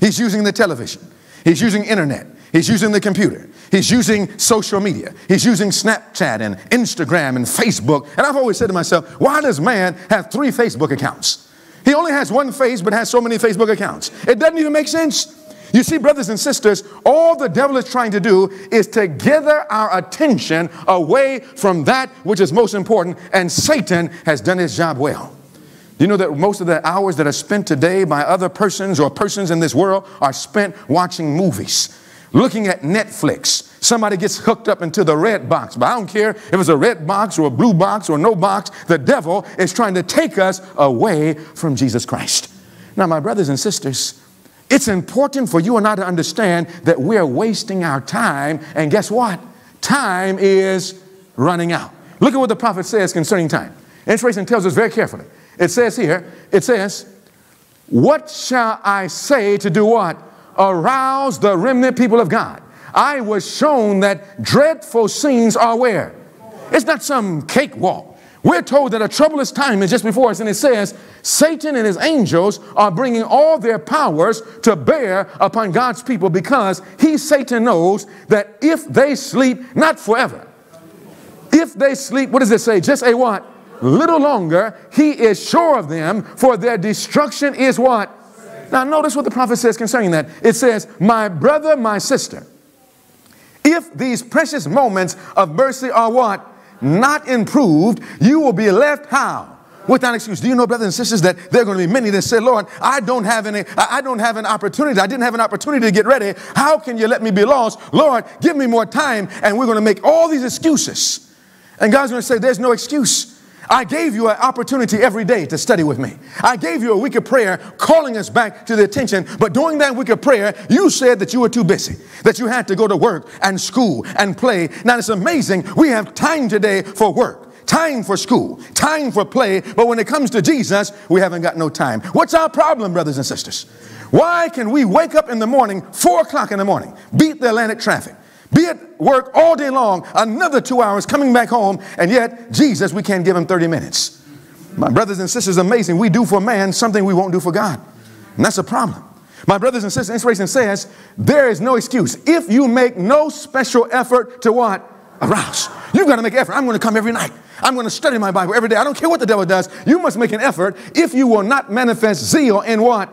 He's using the television, he's using internet, he's using the computer, he's using social media, he's using Snapchat and Instagram and Facebook. And I've always said to myself, why does man have three Facebook accounts? He only has one face, but has so many Facebook accounts. It doesn't even make sense. You see, brothers and sisters, all the devil is trying to do is to gather our attention away from that which is most important, and Satan has done his job well. Do you know that most of the hours that are spent today by other persons or persons in this world are spent watching movies, looking at Netflix, Somebody gets hooked up into the red box. But I don't care if it's a red box or a blue box or no box, the devil is trying to take us away from Jesus Christ. Now, my brothers and sisters, it's important for you and I to understand that we're wasting our time. And guess what? Time is running out. Look at what the prophet says concerning time. Inspiration tells us very carefully. It says here, it says, What shall I say to do what? Arouse the remnant people of God. I was shown that dreadful scenes are where? It's not some cakewalk. We're told that a troublous time is just before us, and it says, Satan and his angels are bringing all their powers to bear upon God's people because he, Satan, knows that if they sleep, not forever, if they sleep, what does it say? Just a what? Little longer, he is sure of them, for their destruction is what? Now, notice what the prophet says concerning that. It says, My brother, my sister, if these precious moments of mercy are what? Not improved, you will be left how? Without excuse. Do you know, brothers and sisters, that there are going to be many that say, Lord, I don't have any, I don't have an opportunity. I didn't have an opportunity to get ready. How can you let me be lost? Lord, give me more time. And we're going to make all these excuses. And God's going to say, There's no excuse. I gave you an opportunity every day to study with me. I gave you a week of prayer calling us back to the attention. But during that week of prayer, you said that you were too busy, that you had to go to work and school and play. Now it's amazing. We have time today for work time for school, time for play, but when it comes to Jesus, we haven't got no time. What's our problem, brothers and sisters? Why can we wake up in the morning, four o'clock in the morning, beat the Atlanta traffic, be at work all day long, another two hours coming back home, and yet Jesus, we can't give him 30 minutes. My brothers and sisters, amazing. We do for man something we won't do for God. And that's a problem. My brothers and sisters, inspiration says there is no excuse. If you make no special effort to what? Arouse. You've got to make effort. I'm going to come every night. I'm going to study my Bible every day. I don't care what the devil does. You must make an effort if you will not manifest zeal in what?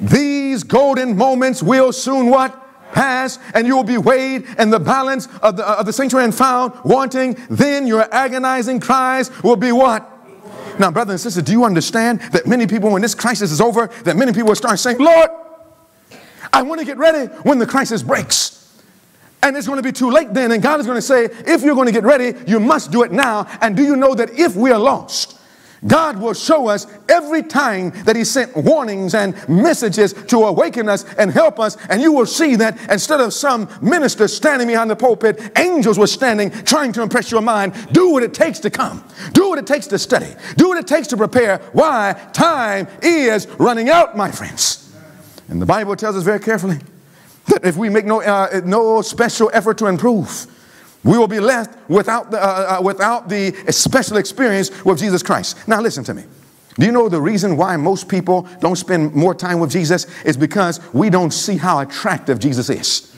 These golden moments will soon what? Pass and you will be weighed in the balance of the, of the sanctuary and found wanting, then your agonizing cries will be what? Now, brothers and sisters, do you understand that many people, when this crisis is over, that many people will start saying, Lord, I want to get ready when the crisis breaks. And it's going to be too late then. And God is going to say, if you're going to get ready, you must do it now. And do you know that if we are lost, God will show us every time that He sent warnings and messages to awaken us and help us. And you will see that instead of some minister standing behind the pulpit, angels were standing trying to impress your mind. Do what it takes to come, do what it takes to study, do what it takes to prepare. Why? Time is running out, my friends. And the Bible tells us very carefully that if we make no, uh, no special effort to improve, we will be left without the, uh, uh, without the special experience with Jesus Christ. Now, listen to me. Do you know the reason why most people don't spend more time with Jesus is because we don't see how attractive Jesus is.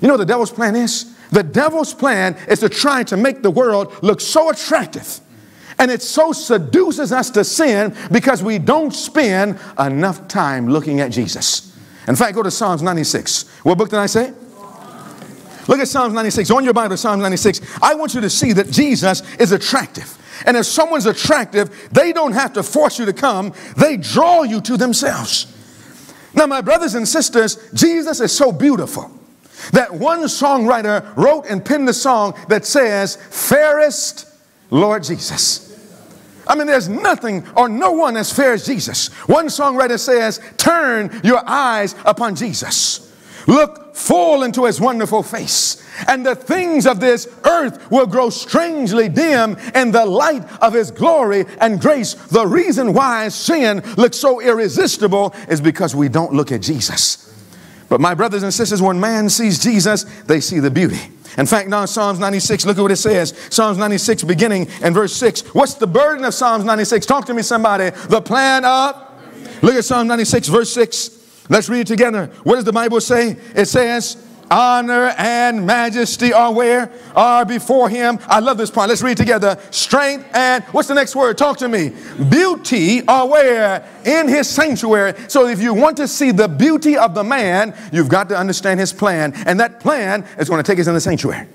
You know the devil's plan is? The devil's plan is to try to make the world look so attractive. And it so seduces us to sin because we don't spend enough time looking at Jesus. In fact, go to Psalms 96. What book did I say? Look at Psalms 96. On your Bible, Psalms 96. I want you to see that Jesus is attractive. And if someone's attractive, they don't have to force you to come, they draw you to themselves. Now, my brothers and sisters, Jesus is so beautiful that one songwriter wrote and penned a song that says, Fairest Lord Jesus. I mean, there's nothing or no one as fair as Jesus. One songwriter says, Turn your eyes upon Jesus. Look full into his wonderful face, and the things of this earth will grow strangely dim in the light of his glory and grace. The reason why sin looks so irresistible is because we don't look at Jesus. But my brothers and sisters, when man sees Jesus, they see the beauty. In fact, now Psalms 96, look at what it says. Psalms 96, beginning in verse 6. What's the burden of Psalms 96? Talk to me, somebody. The plan of. Look at Psalm 96, verse 6. Let's read it together. What does the Bible say? It says, honor and majesty are where? Are before him. I love this part. Let's read together. Strength and what's the next word? Talk to me. Beauty are where? In his sanctuary. So if you want to see the beauty of the man, you've got to understand his plan. And that plan is going to take us in the sanctuary.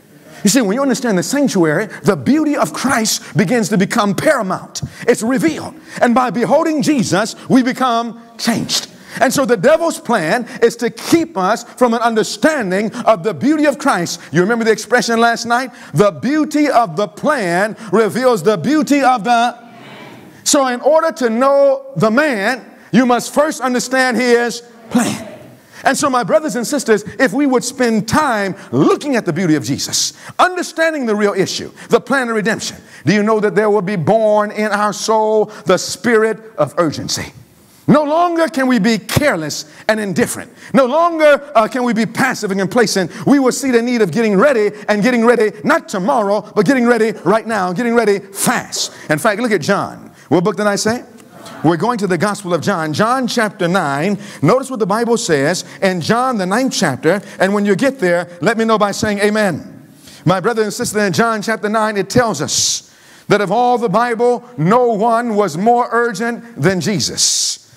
You see, when you understand the sanctuary, the beauty of Christ begins to become paramount. It's revealed. And by beholding Jesus, we become changed. And so the devil's plan is to keep us from an understanding of the beauty of Christ. You remember the expression last night? The beauty of the plan reveals the beauty of the. So, in order to know the man, you must first understand his plan. And so, my brothers and sisters, if we would spend time looking at the beauty of Jesus, understanding the real issue, the plan of redemption, do you know that there will be born in our soul the spirit of urgency? No longer can we be careless and indifferent. No longer uh, can we be passive and complacent. We will see the need of getting ready and getting ready, not tomorrow, but getting ready right now, getting ready fast. In fact, look at John. What book did I say? We're going to the Gospel of John, John chapter 9. Notice what the Bible says in John, the ninth chapter. And when you get there, let me know by saying amen. My brother and sister, in John chapter 9, it tells us that of all the Bible, no one was more urgent than Jesus.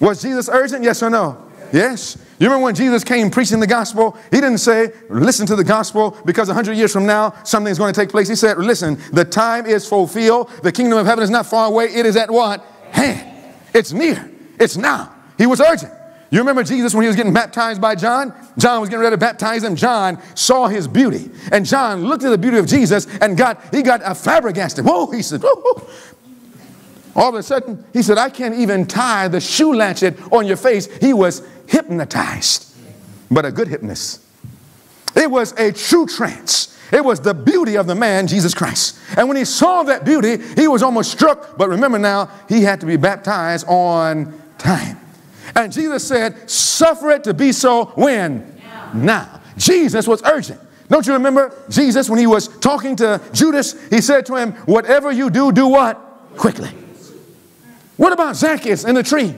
Was Jesus urgent? Yes or no? Yes. You remember when Jesus came preaching the gospel? He didn't say, listen to the gospel because 100 years from now something's going to take place. He said, listen, the time is fulfilled. The kingdom of heaven is not far away. It is at what? Hand. It's near. It's now. He was urgent. You remember Jesus when he was getting baptized by John? John was getting ready to baptize him. John saw his beauty. And John looked at the beauty of Jesus and got, he got a flabbergasted. Whoa, he said, whoa. All of a sudden, he said, I can't even tie the shoe latchet on your face. He was hypnotized, but a good hypnotist. It was a true trance. It was the beauty of the man, Jesus Christ. And when he saw that beauty, he was almost struck. But remember now, he had to be baptized on time. And Jesus said, Suffer it to be so when? Now. now. Jesus was urgent. Don't you remember Jesus when he was talking to Judas? He said to him, Whatever you do, do what? Quickly. What about Zacchaeus in the tree?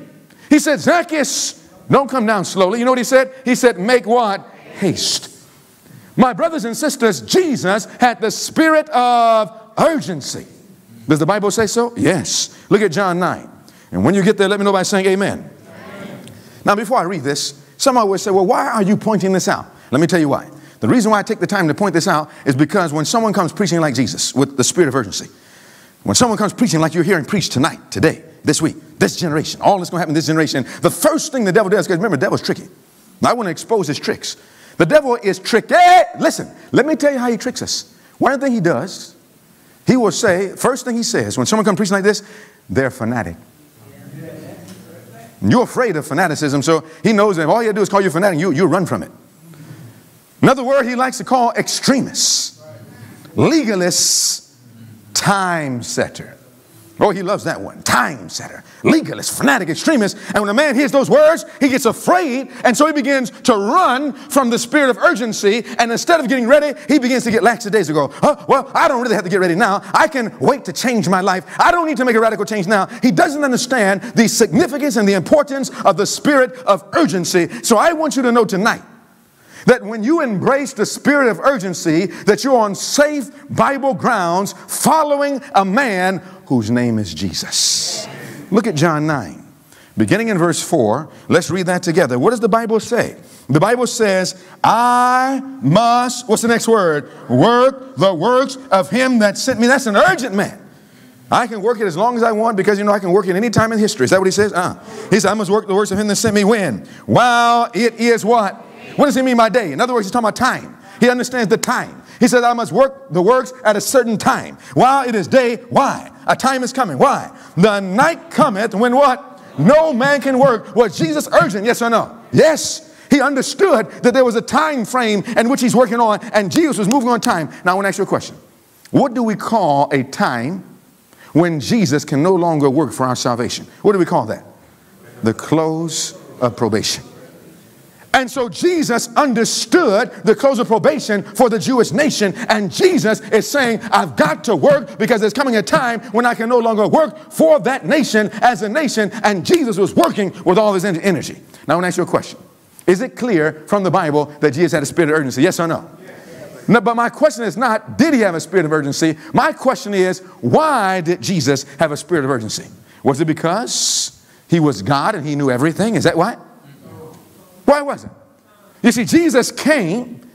He said, Zacchaeus, don't come down slowly. You know what he said? He said, Make what? Haste. My brothers and sisters, Jesus had the spirit of urgency. Does the Bible say so? Yes. Look at John 9. And when you get there, let me know by saying amen. amen. Now, before I read this, some always say, well, why are you pointing this out? Let me tell you why. The reason why I take the time to point this out is because when someone comes preaching like Jesus with the spirit of urgency, when someone comes preaching like you're hearing preach tonight, today, this week, this generation, all that's going to happen this generation, the first thing the devil does, because remember, the devil's tricky. I want to expose his tricks. The devil is tricky. Listen, let me tell you how he tricks us. One thing he does, he will say, first thing he says, when someone comes preaching like this, they're fanatic. You're afraid of fanaticism, so he knows that all you do is call you fanatic, you, you run from it. Another word he likes to call extremists, legalists, time setter. Oh, he loves that one. Time setter, legalist, fanatic, extremist. And when a man hears those words, he gets afraid. And so he begins to run from the spirit of urgency. And instead of getting ready, he begins to get lackadaisical. Oh, well, I don't really have to get ready now. I can wait to change my life. I don't need to make a radical change now. He doesn't understand the significance and the importance of the spirit of urgency. So I want you to know tonight that when you embrace the spirit of urgency, that you're on safe Bible grounds following a man whose name is Jesus. Look at John 9. Beginning in verse 4, let's read that together. What does the Bible say? The Bible says, I must, what's the next word? Work the works of him that sent me. That's an urgent man. I can work it as long as I want because you know I can work it any time in history. Is that what he says? Uh. He says, I must work the works of him that sent me when? While it is what? What does he mean by day? In other words, he's talking about time. He understands the time. He says, I must work the works at a certain time. While it is day, why? A time is coming. Why? The night cometh when what? No man can work. Was Jesus urgent? Yes or no? Yes. He understood that there was a time frame in which he's working on, and Jesus was moving on time. Now, I want to ask you a question. What do we call a time when Jesus can no longer work for our salvation? What do we call that? The close of probation. And so Jesus understood the close of probation for the Jewish nation. And Jesus is saying, I've got to work because there's coming a time when I can no longer work for that nation as a nation. And Jesus was working with all his energy. Now, I want to ask you a question. Is it clear from the Bible that Jesus had a spirit of urgency? Yes or no? No, but my question is not, did he have a spirit of urgency? My question is, why did Jesus have a spirit of urgency? Was it because he was God and he knew everything? Is that why? Why was it? You see, Jesus came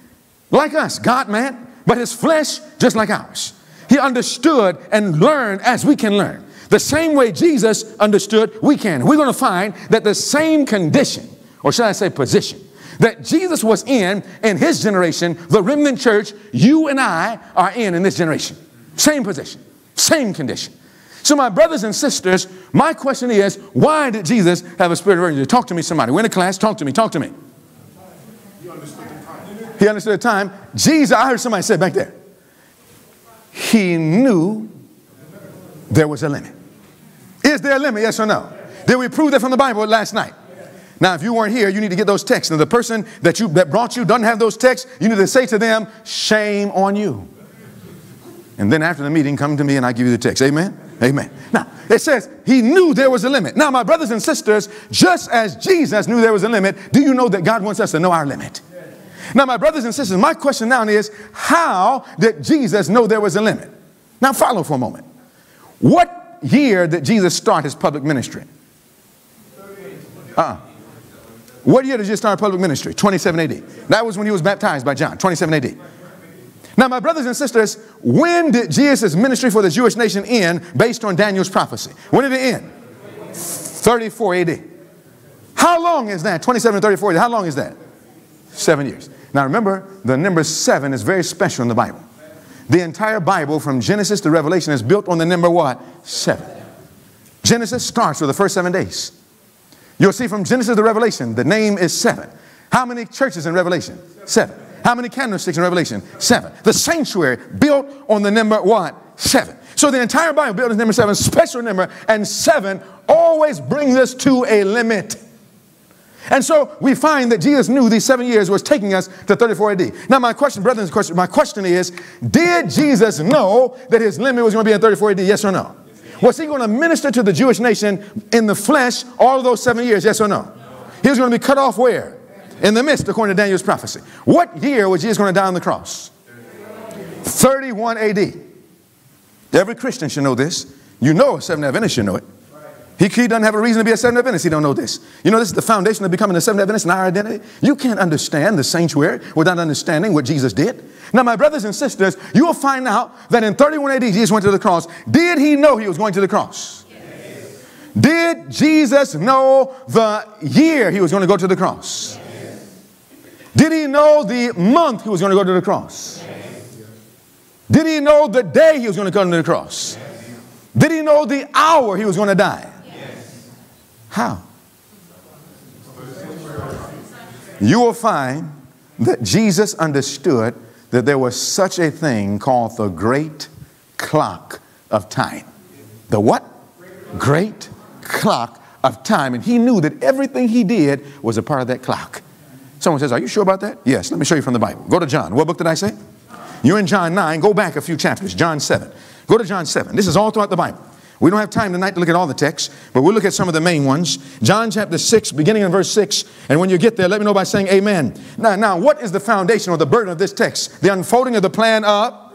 like us, God man, but his flesh just like ours. He understood and learned as we can learn. The same way Jesus understood, we can. We're going to find that the same condition, or should I say position, that Jesus was in in his generation, the remnant church, you and I are in in this generation. Same position, same condition. So, my brothers and sisters, my question is why did Jesus have a spirit of urgency? Talk to me, somebody. We're in a class. Talk to me. Talk to me. He understood the time. He understood the time. Jesus, I heard somebody say back there, he knew there was a limit. Is there a limit? Yes or no? Did we prove that from the Bible last night? Now, if you weren't here, you need to get those texts. And the person that you that brought you doesn't have those texts, you need to say to them, shame on you. And then after the meeting, come to me and I give you the text. Amen? Amen. Now, it says he knew there was a limit. Now, my brothers and sisters, just as Jesus knew there was a limit, do you know that God wants us to know our limit? Now, my brothers and sisters, my question now is how did Jesus know there was a limit? Now, follow for a moment. What year did Jesus start his public ministry? Uh-uh. What year did Jesus start public ministry? 27 AD. That was when he was baptized by John, 27 AD. Now, my brothers and sisters, when did Jesus' ministry for the Jewish nation end based on Daniel's prophecy? When did it end? 34 AD. How long is that? 27 to 34 How long is that? Seven years. Now remember, the number seven is very special in the Bible. The entire Bible from Genesis to Revelation is built on the number what? Seven. Genesis starts with the first seven days. You'll see from Genesis to Revelation, the name is seven. How many churches in Revelation? Seven. How many candlesticks in Revelation? Seven. The sanctuary built on the number what? Seven. So the entire Bible built on number seven, special number, and seven always brings us to a limit. And so we find that Jesus knew these seven years was taking us to 34 AD. Now, my question, question, my question is Did Jesus know that his limit was going to be in 34 AD? Yes or no? Was he going to minister to the Jewish nation in the flesh all those seven years? Yes or no? He was going to be cut off where? In the midst, according to Daniel's prophecy. What year was Jesus going to die on the cross? 31 AD. Every Christian should know this. You know a Seventh Adventist should know it. He, he doesn't have a reason to be a Seventh Adventist. He don't know this. You know this is the foundation of becoming a Seventh Adventist and our identity. You can't understand the sanctuary without understanding what Jesus did. Now, my brothers and sisters, you will find out that in 31 AD, Jesus went to the cross. Did he know he was going to the cross? Yes. Did Jesus know the year he was going to go to the cross? Did he know the month he was going to go to the cross? Did he know the day he was going to come to the cross? Did he know the hour he was going to die? How? You will find that Jesus understood that there was such a thing called the great clock of time. The what? Great clock of time. And he knew that everything he did was a part of that clock. Someone says, Are you sure about that? Yes, let me show you from the Bible. Go to John. What book did I say? You're in John 9. Go back a few chapters. John 7. Go to John 7. This is all throughout the Bible. We don't have time tonight to look at all the texts, but we'll look at some of the main ones. John chapter 6, beginning in verse 6. And when you get there, let me know by saying amen. Now, now what is the foundation or the burden of this text? The unfolding of the plan of.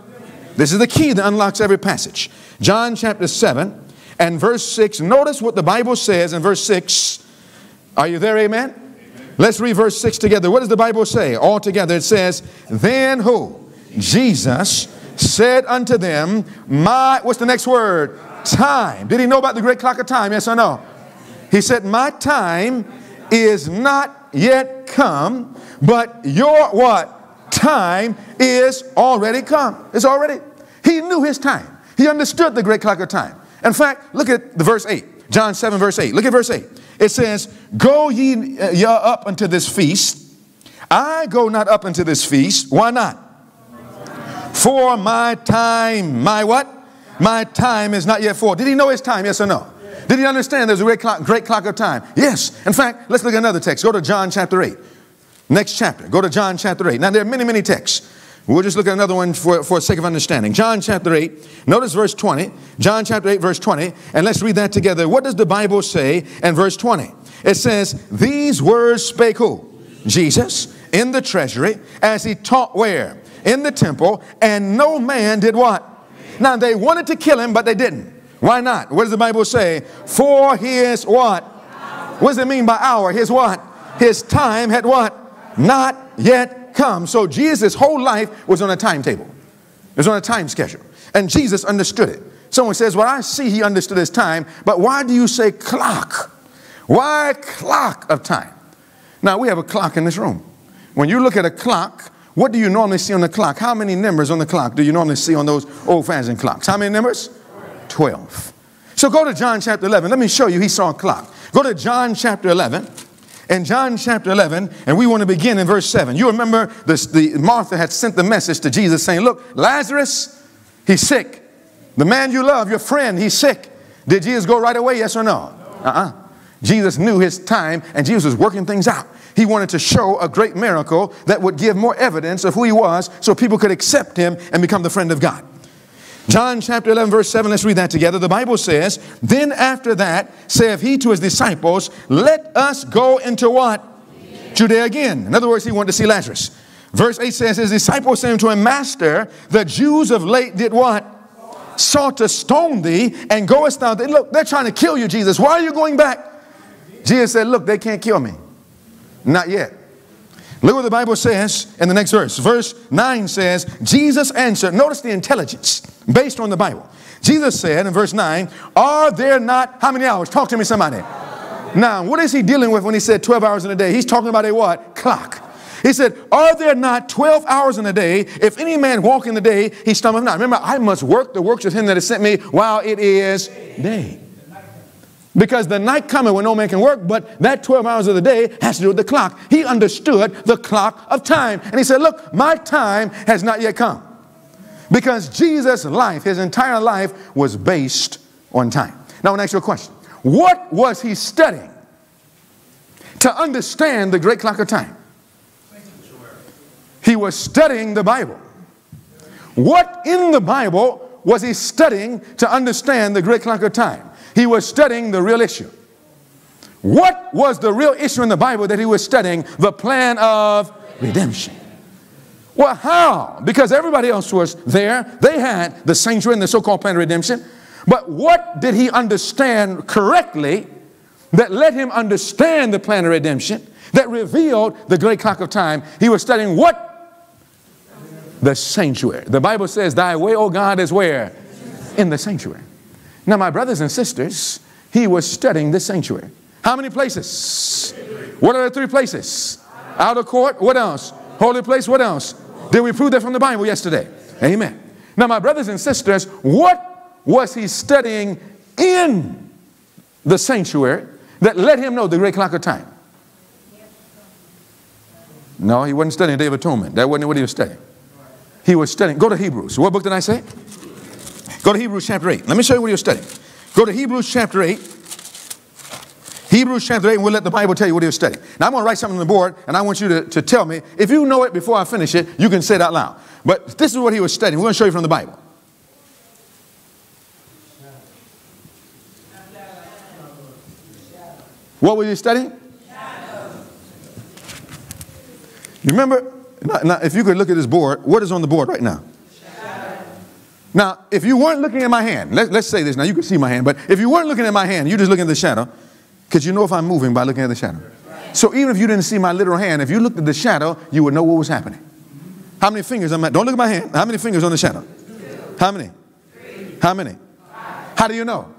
This is the key that unlocks every passage. John chapter 7 and verse 6. Notice what the Bible says in verse 6. Are you there? Amen? Let's read verse 6 together. What does the Bible say? All together it says, Then who? Jesus said unto them, My, what's the next word? Time. Did he know about the great clock of time? Yes or no? He said, My time is not yet come, but your what? Time is already come. It's already. He knew his time. He understood the great clock of time. In fact, look at the verse 8. John 7, verse 8. Look at verse 8. It says, Go ye, uh, up unto this feast. I go not up unto this feast. Why not? For my time, my what? My time is not yet full. Did he know his time? Yes or no? Did he understand there's a great clock, great clock of time? Yes. In fact, let's look at another text. Go to John chapter 8. Next chapter. Go to John chapter 8. Now, there are many, many texts. We'll just look at another one for, for sake of understanding. John chapter 8. Notice verse 20. John chapter 8, verse 20. And let's read that together. What does the Bible say in verse 20? It says, These words spake who? Jesus in the treasury as he taught where? In the temple. And no man did what? Now they wanted to kill him, but they didn't. Why not? What does the Bible say? For his what? What does it mean by hour? His what? His time had what? Not yet come. So Jesus' whole life was on a timetable. It was on a time schedule. And Jesus understood it. Someone says, Well, I see he understood his time, but why do you say clock? Why clock of time? Now, we have a clock in this room. When you look at a clock, what do you normally see on the clock? How many numbers on the clock do you normally see on those old fashioned clocks? How many numbers? 12. So go to John chapter 11. Let me show you he saw a clock. Go to John chapter 11. In John chapter 11, and we want to begin in verse 7. You remember this, the Martha had sent the message to Jesus saying, Look, Lazarus, he's sick. The man you love, your friend, he's sick. Did Jesus go right away? Yes or no? Uh uh Jesus knew his time, and Jesus was working things out. He wanted to show a great miracle that would give more evidence of who he was so people could accept him and become the friend of God. John chapter 11, verse 7, let's read that together. The Bible says, Then after that saith he to his disciples, Let us go into what? Judea again. In other words, he wanted to see Lazarus. Verse 8 says, His disciples said to him, Master, the Jews of late did what? Sought to stone thee, and goest thou. Look, they're trying to kill you, Jesus. Why are you going back? Jesus said, Look, they can't kill me. Not yet. Look what the Bible says in the next verse. Verse 9 says, Jesus answered. Notice the intelligence based on the Bible. Jesus said in verse 9, Are there not, how many hours? Talk to me, somebody. Now, what is he dealing with when he said 12 hours in a day? He's talking about a what? Clock. He said, Are there not 12 hours in a day? If any man walk in the day, he stumbleth not. Remember, I must work the works of him that has sent me while it is day. Because the night coming when no man can work, but that 12 hours of the day has to do with the clock. He understood the clock of time. And he said, Look, my time has not yet come. Because Jesus' life, his entire life, was based on time. Now, I want to ask you a question. What was he studying to understand the great clock of time? He was studying the Bible. What in the Bible was he studying to understand the great clock of time? He was studying the real issue. What was the real issue in the Bible that he was studying? The plan of redemption. Well, how? Because everybody else was there. They had the sanctuary and the so called plan of redemption. But what did he understand correctly that let him understand the plan of redemption, that revealed the great clock of time? He was studying what? The sanctuary. The Bible says, Thy way, O God, is where? In the sanctuary. Now, my brothers and sisters, he was studying the sanctuary. How many places? What are the three places? Outer court. What else? Holy place. What else? Did we prove that from the Bible yesterday? Amen. Now, my brothers and sisters, what was he studying in the sanctuary that let him know the great clock of time? No, he wasn't studying Day of Atonement. That wasn't what he was studying. He was studying. Go to Hebrews. What book did I say? Go to Hebrews chapter 8. Let me show you what was studying. Go to Hebrews chapter 8. Hebrews chapter 8, and we'll let the Bible tell you what was studying. Now, I'm going to write something on the board, and I want you to, to tell me. If you know it before I finish it, you can say it out loud. But this is what he was studying. We're going to show you from the Bible. What was he studying? You remember? Now, now, if you could look at this board, what is on the board right now? Now, if you weren't looking at my hand, let, us say this now, you can see my hand, but if you weren't looking at my hand, you're just looking at the shadow, because you know if I'm moving by looking at the shadow. So even if you didn't see my literal hand, if you looked at the shadow, you would know what was happening. How many fingers am I? Don't look at my hand. How many fingers on the shadow? How many? How many? How do you know?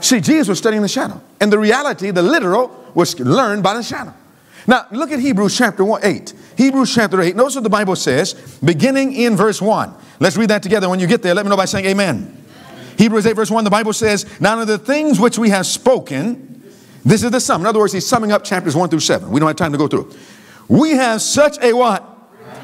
See, Jesus was studying the shadow. And the reality, the literal, was learned by the shadow. Now, look at Hebrews chapter 1, 8. Hebrews chapter 8. Notice what the Bible says, beginning in verse 1. Let's read that together. When you get there, let me know by saying amen. Hebrews 8, verse 1, the Bible says, Now of the things which we have spoken, this is the sum. In other words, he's summing up chapters 1 through 7. We don't have time to go through. We have such a what?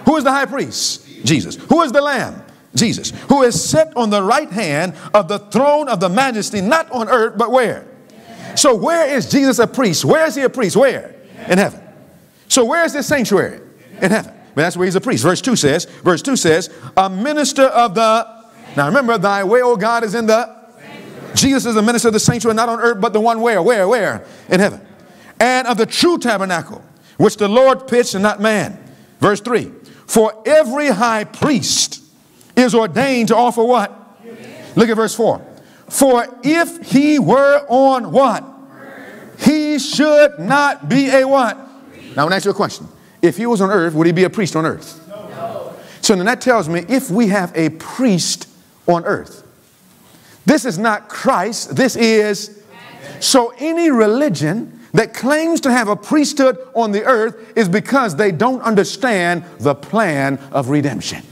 Who is the high priest? Jesus. Who is the lamb? Jesus. Who is set on the right hand of the throne of the majesty, not on earth, but where? So where is Jesus a priest? Where is he a priest? Where? In heaven. So where is this sanctuary? In heaven. But that's where he's a priest. Verse 2 says, verse 2 says, a minister of the now remember, thy way, O God, is in the. Jesus is the minister of the sanctuary, not on earth, but the one where? Where? Where? In heaven. And of the true tabernacle, which the Lord pitched and not man. Verse 3. For every high priest is ordained to offer what? Look at verse 4. For if he were on what? He should not be a what? Now, I want to ask you a question. If he was on earth, would he be a priest on earth? No. So then that tells me if we have a priest on earth, this is not Christ, this is. So any religion that claims to have a priesthood on the earth is because they don't understand the plan of redemption.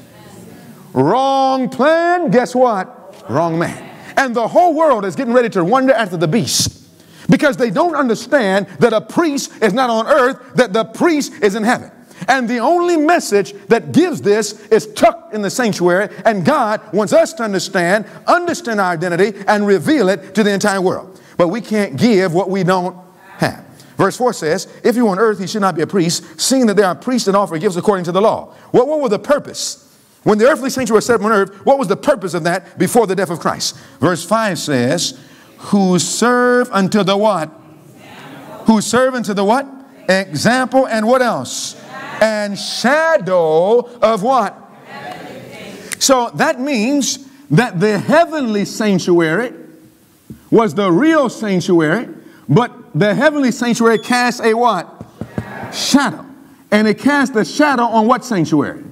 Wrong plan, guess what? Wrong man. And the whole world is getting ready to wander after the beast because they don't understand that a priest is not on earth, that the priest is in heaven. And the only message that gives this is tucked in the sanctuary, and God wants us to understand, understand our identity, and reveal it to the entire world. But we can't give what we don't have. Verse 4 says, If you on earth, he should not be a priest, seeing that there are priests that offer gifts according to the law. What, what was the purpose? When the earthly sanctuary was set up on earth, what was the purpose of that before the death of Christ? Verse 5 says, who serve unto the what? Who serve unto the what? Example and what else? And shadow of what? So that means that the heavenly sanctuary was the real sanctuary, but the heavenly sanctuary cast a what? Shadow. And it cast a shadow on what sanctuary?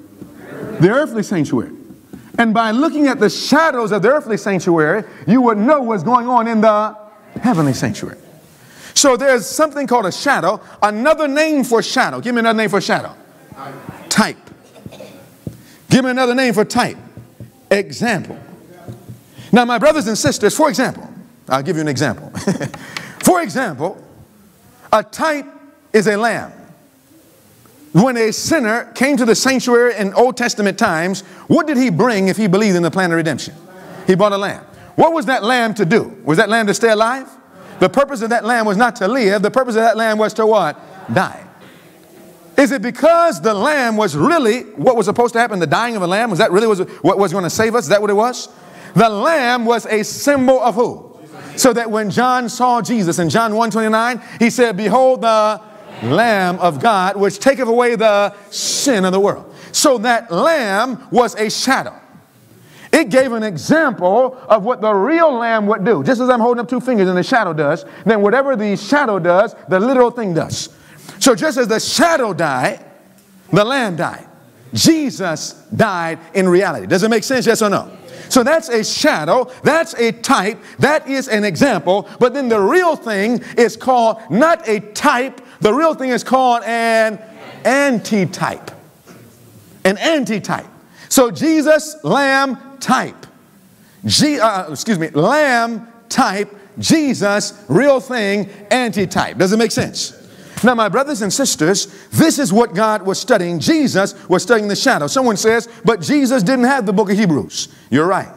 The earthly sanctuary. And by looking at the shadows of the earthly sanctuary, you would know what's going on in the heavenly sanctuary. So there's something called a shadow. Another name for shadow. Give me another name for shadow. Type. Give me another name for type. Example. Now, my brothers and sisters, for example, I'll give you an example. [laughs] for example, a type is a lamb. When a sinner came to the sanctuary in Old Testament times, what did he bring if he believed in the plan of redemption? He brought a lamb. What was that lamb to do? Was that lamb to stay alive? The purpose of that lamb was not to live. The purpose of that lamb was to what? Die. Is it because the lamb was really what was supposed to happen? The dying of a lamb? Was that really what was going to save us? Is that what it was? The lamb was a symbol of who? So that when John saw Jesus in John 129, he said, Behold the Lamb of God, which taketh away the sin of the world. So that lamb was a shadow. It gave an example of what the real lamb would do. Just as I'm holding up two fingers and the shadow does, then whatever the shadow does, the literal thing does. So just as the shadow died, the lamb died. Jesus died in reality. Does it make sense? Yes or no? So that's a shadow, that's a type, that is an example, but then the real thing is called not a type, the real thing is called an antitype. An antitype. So Jesus, lamb, type. G, uh, excuse me, lamb, type, Jesus, real thing, antitype. Does it make sense? Now, my brothers and sisters, this is what God was studying. Jesus was studying the shadow. Someone says, but Jesus didn't have the book of Hebrews. You're right.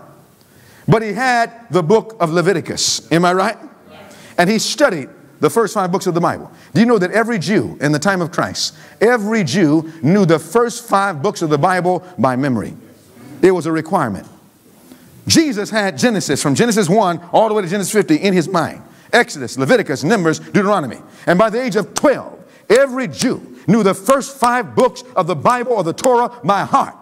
But he had the book of Leviticus. Am I right? Yes. And he studied the first five books of the Bible. Do you know that every Jew in the time of Christ, every Jew knew the first five books of the Bible by memory? It was a requirement. Jesus had Genesis from Genesis 1 all the way to Genesis 50 in his mind. Exodus, Leviticus, Numbers, Deuteronomy. And by the age of 12, every Jew knew the first five books of the Bible or the Torah by heart.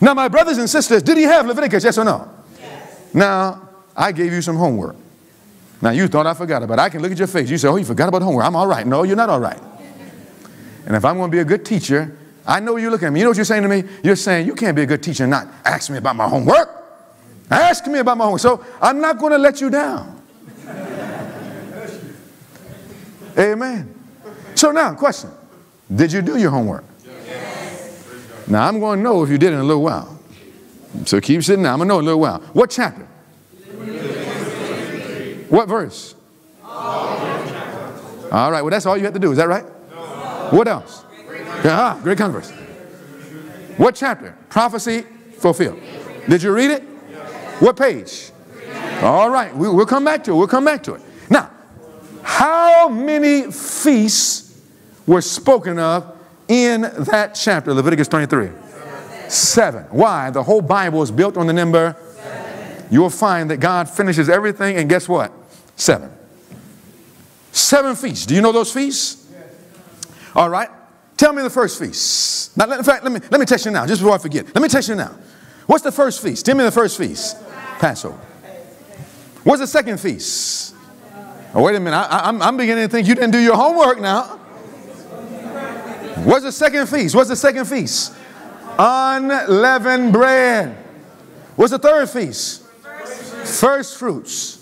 Now, my brothers and sisters, did he have Leviticus? Yes or no? Yes. Now, I gave you some homework. Now, you thought I forgot about it. I can look at your face. You say, Oh, you forgot about homework. I'm all right. No, you're not all right. And if I'm going to be a good teacher, I know you're looking at me. You know what you're saying to me? You're saying, You can't be a good teacher and not ask me about my homework. Ask me about my homework. So I'm not going to let you down. Amen. So now, question. Did you do your homework? Yes. Now, I'm going to know if you did in a little while. So keep sitting down. I'm going to know in a little while. What chapter? What verse? All right, well, that's all you have to do. Is that right? What else? Ah, great converse. What chapter? Prophecy fulfilled. Did you read it? What page? All right, we, will come back to it. We'll come back to it. How many feasts were spoken of in that chapter, Leviticus 23? Seven. Seven. Why? The whole Bible is built on the number. Seven. You'll find that God finishes everything, and guess what? Seven. Seven feasts. Do you know those feasts? All right. Tell me the first feast. Now, in fact, let me, let me test you now, just before I forget. Let me test you now. What's the first feast? Tell me the first feast. Passover. What's the second feast? Oh, wait a minute. I, am I'm, I'm beginning to think you didn't do your homework now. What's the second feast? What's the second feast? Unleavened bread. What's the third feast? First fruits.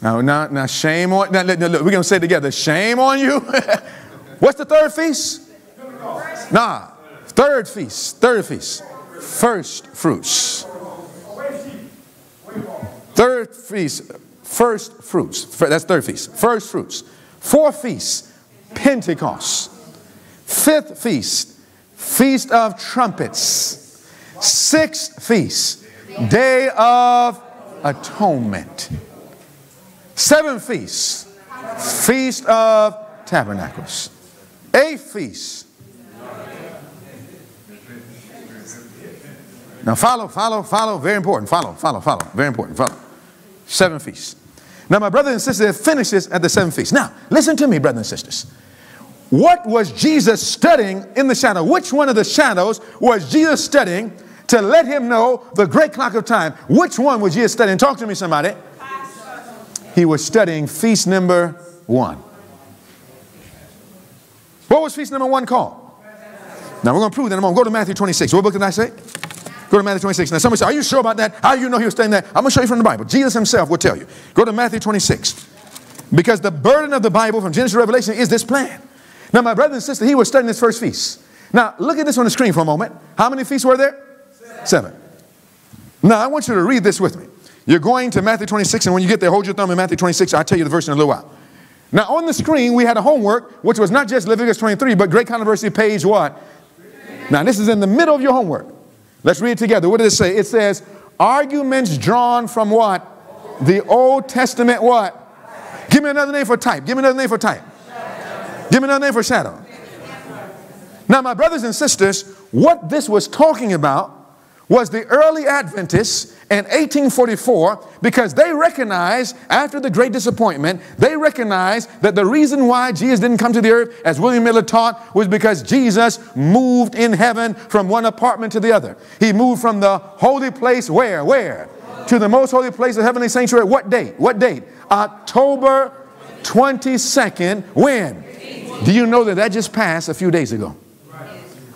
Now, now, now shame on, now, look, look, we're going to say together, shame on you. [laughs] What's the third feast? Nah, third feast, third feast. First fruits. Third feast, First fruits. That's third feast. First fruits. Fourth feast, Pentecost. Fifth feast, Feast of Trumpets. Sixth feast, Day of Atonement. Seventh feast, Feast of Tabernacles. Eighth feast. Now follow, follow, follow. Very important. Follow, follow, follow. Very important. Follow. Seven feasts. Now, my brothers and sisters, it finishes at the seven feasts. Now, listen to me, brothers and sisters. What was Jesus studying in the shadow? Which one of the shadows was Jesus studying to let him know the great clock of time? Which one was Jesus studying? Talk to me, somebody. He was studying feast number one. What was feast number one called? Now we're going to prove that. I'm going to go to Matthew 26. What book did I say? Go to Matthew 26. Now, somebody say, Are you sure about that? How do you know he was studying that? I'm going to show you from the Bible. Jesus himself will tell you. Go to Matthew 26. Because the burden of the Bible from Genesis to Revelation is this plan. Now, my brother and sister, he was studying this first feast. Now, look at this on the screen for a moment. How many feasts were there? Seven. Seven. Now, I want you to read this with me. You're going to Matthew 26, and when you get there, hold your thumb in Matthew 26. I'll tell you the verse in a little while. Now, on the screen, we had a homework, which was not just Leviticus 23, but Great Controversy, page what? Now, this is in the middle of your homework. Let's read it together. What does it say? It says, arguments drawn from what? The Old Testament what? Give me another name for type. Give me another name for type. Give me another name for shadow. Now, my brothers and sisters, what this was talking about was the early Adventists in 1844 because they recognized after the great disappointment, they recognized that the reason why Jesus didn't come to the earth, as William Miller taught, was because Jesus moved in heaven from one apartment to the other. He moved from the holy place where? Where? To the most holy place, the heavenly sanctuary. What date? What date? October 22nd. When? Do you know that that just passed a few days ago?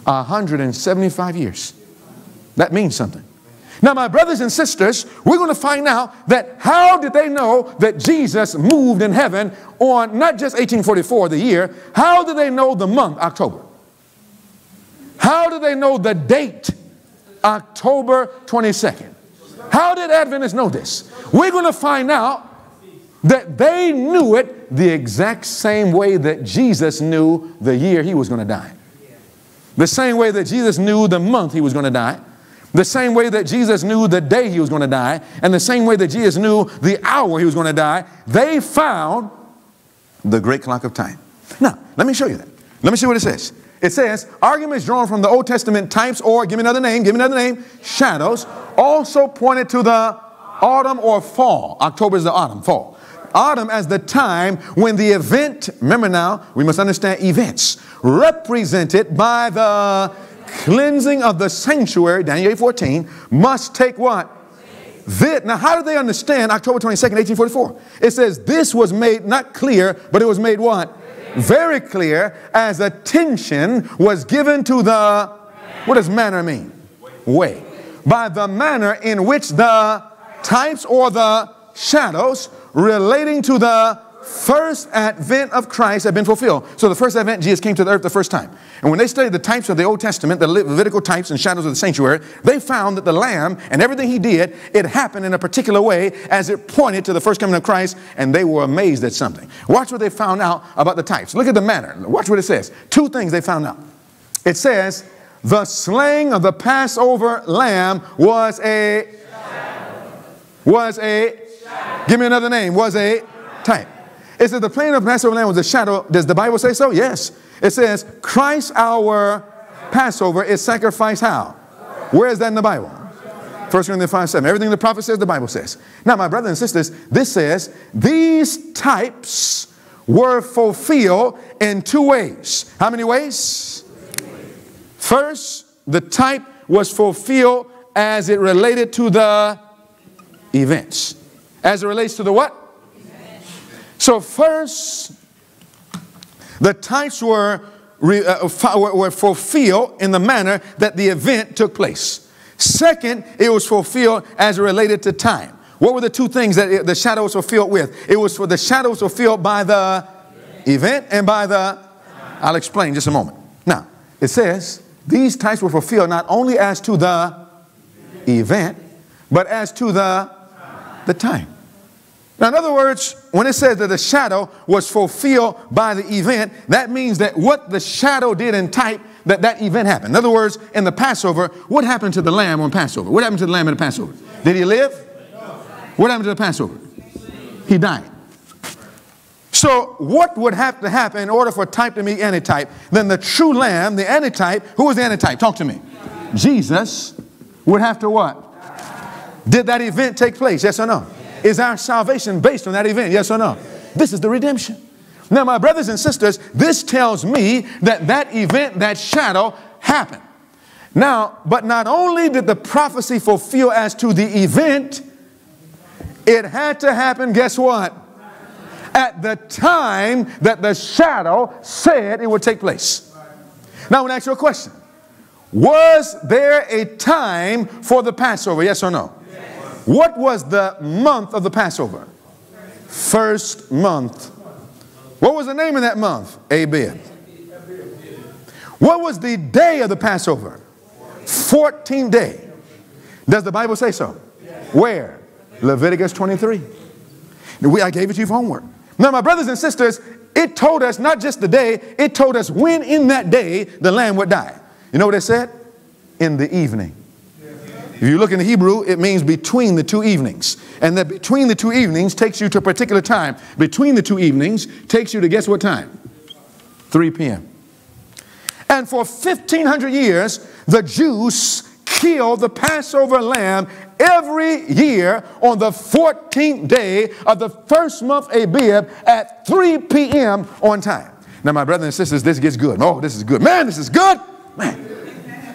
175 years. That means something. Now, my brothers and sisters, we're going to find out that how did they know that Jesus moved in heaven on not just 1844, the year, how did they know the month, October? How did they know the date, October 22nd? How did Adventists know this? We're going to find out that they knew it the exact same way that Jesus knew the year he was going to die. The same way that Jesus knew the month he was going to die. The same way that Jesus knew the day he was going to die, and the same way that Jesus knew the hour he was going to die, they found the great clock of time. Now, let me show you that. Let me see what it says. It says, arguments drawn from the Old Testament types, or give me another name, give me another name, shadows, also pointed to the autumn or fall. October is the autumn, fall. Autumn as the time when the event, remember now, we must understand events, represented by the cleansing of the sanctuary, Daniel 8 14, must take what? This. Now, how do they understand October 22nd, 1844? It says this was made not clear, but it was made what? Very clear as attention was given to the, what does manner mean? Way. By the manner in which the types or the shadows relating to the first advent of Christ had been fulfilled. So the first advent, Jesus came to the earth the first time. And when they studied the types of the Old Testament, the Levitical types and shadows of the sanctuary, they found that the Lamb and everything he did, it happened in a particular way as it pointed to the first coming of Christ, and they were amazed at something. Watch what they found out about the types. Look at the manner. Watch what it says. Two things they found out. It says, the slaying of the Passover lamb was a was a give me another name was a type it says the plain of Passover lamb was a shadow. Does the Bible say so? Yes. It says Christ our Passover is sacrificed how? Where is that in the Bible? 1 Corinthians 5 7. Everything the prophet says, the Bible says. Now, my brothers and sisters, this says these types were fulfilled in two ways. How many ways? First, the type was fulfilled as it related to the events. As it relates to the what? So first, the types were, uh, were fulfilled in the manner that the event took place. Second, it was fulfilled as related to time. What were the two things that the shadows were filled with? It was for the shadows were filled by the event and by the. I'll explain just a moment. Now, it says these types were fulfilled not only as to the event, but as to the the time. Now, in other words, when it says that the shadow was fulfilled by the event, that means that what the shadow did in type, that that event happened. In other words, in the Passover, what happened to the lamb on Passover? What happened to the lamb in the Passover? Did he live? What happened to the Passover? He died. So, what would have to happen in order for type to meet antitype? Then the true lamb, the antitype, who was the antitype? Talk to me. Jesus would have to what? Did that event take place? Yes or no? Is our salvation based on that event? Yes or no? This is the redemption. Now, my brothers and sisters, this tells me that that event, that shadow, happened. Now, but not only did the prophecy fulfill as to the event, it had to happen, guess what? At the time that the shadow said it would take place. Now, I want to ask you a question. Was there a time for the Passover? Yes or no? What was the month of the Passover? first month. What was the name of that month? Abib. What was the day of the Passover? 14th day. Does the Bible say so? Where? Leviticus 23. I gave it to you for homework. Now, my brothers and sisters, it told us not just the day, it told us when in that day the lamb would die. You know what it said? In the evening. If you look in the Hebrew, it means between the two evenings. And that between the two evenings takes you to a particular time. Between the two evenings takes you to guess what time? 3 p.m. And for 1500 years, the Jews killed the Passover lamb every year on the 14th day of the first month Abib at 3 p.m. on time. Now, my brothers and sisters, this gets good. Oh, this is good. Man, this is good. Man.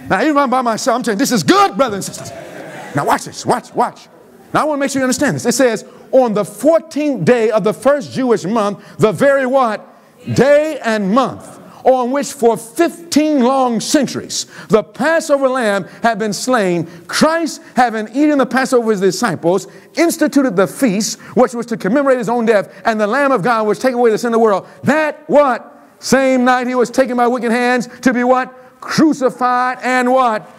Now, even I'm by myself, I'm you, this is good, brothers and sisters. Now, watch this. Watch, watch. Now, I want to make sure you understand this. It says, on the 14th day of the first Jewish month, the very what? Day and month on which for 15 long centuries the Passover lamb had been slain, Christ, having eaten the Passover with his disciples, instituted the feast, which was to commemorate his own death, and the Lamb of God which take away the sin of the world. That what? Same night he was taken by wicked hands to be what? Crucified and what?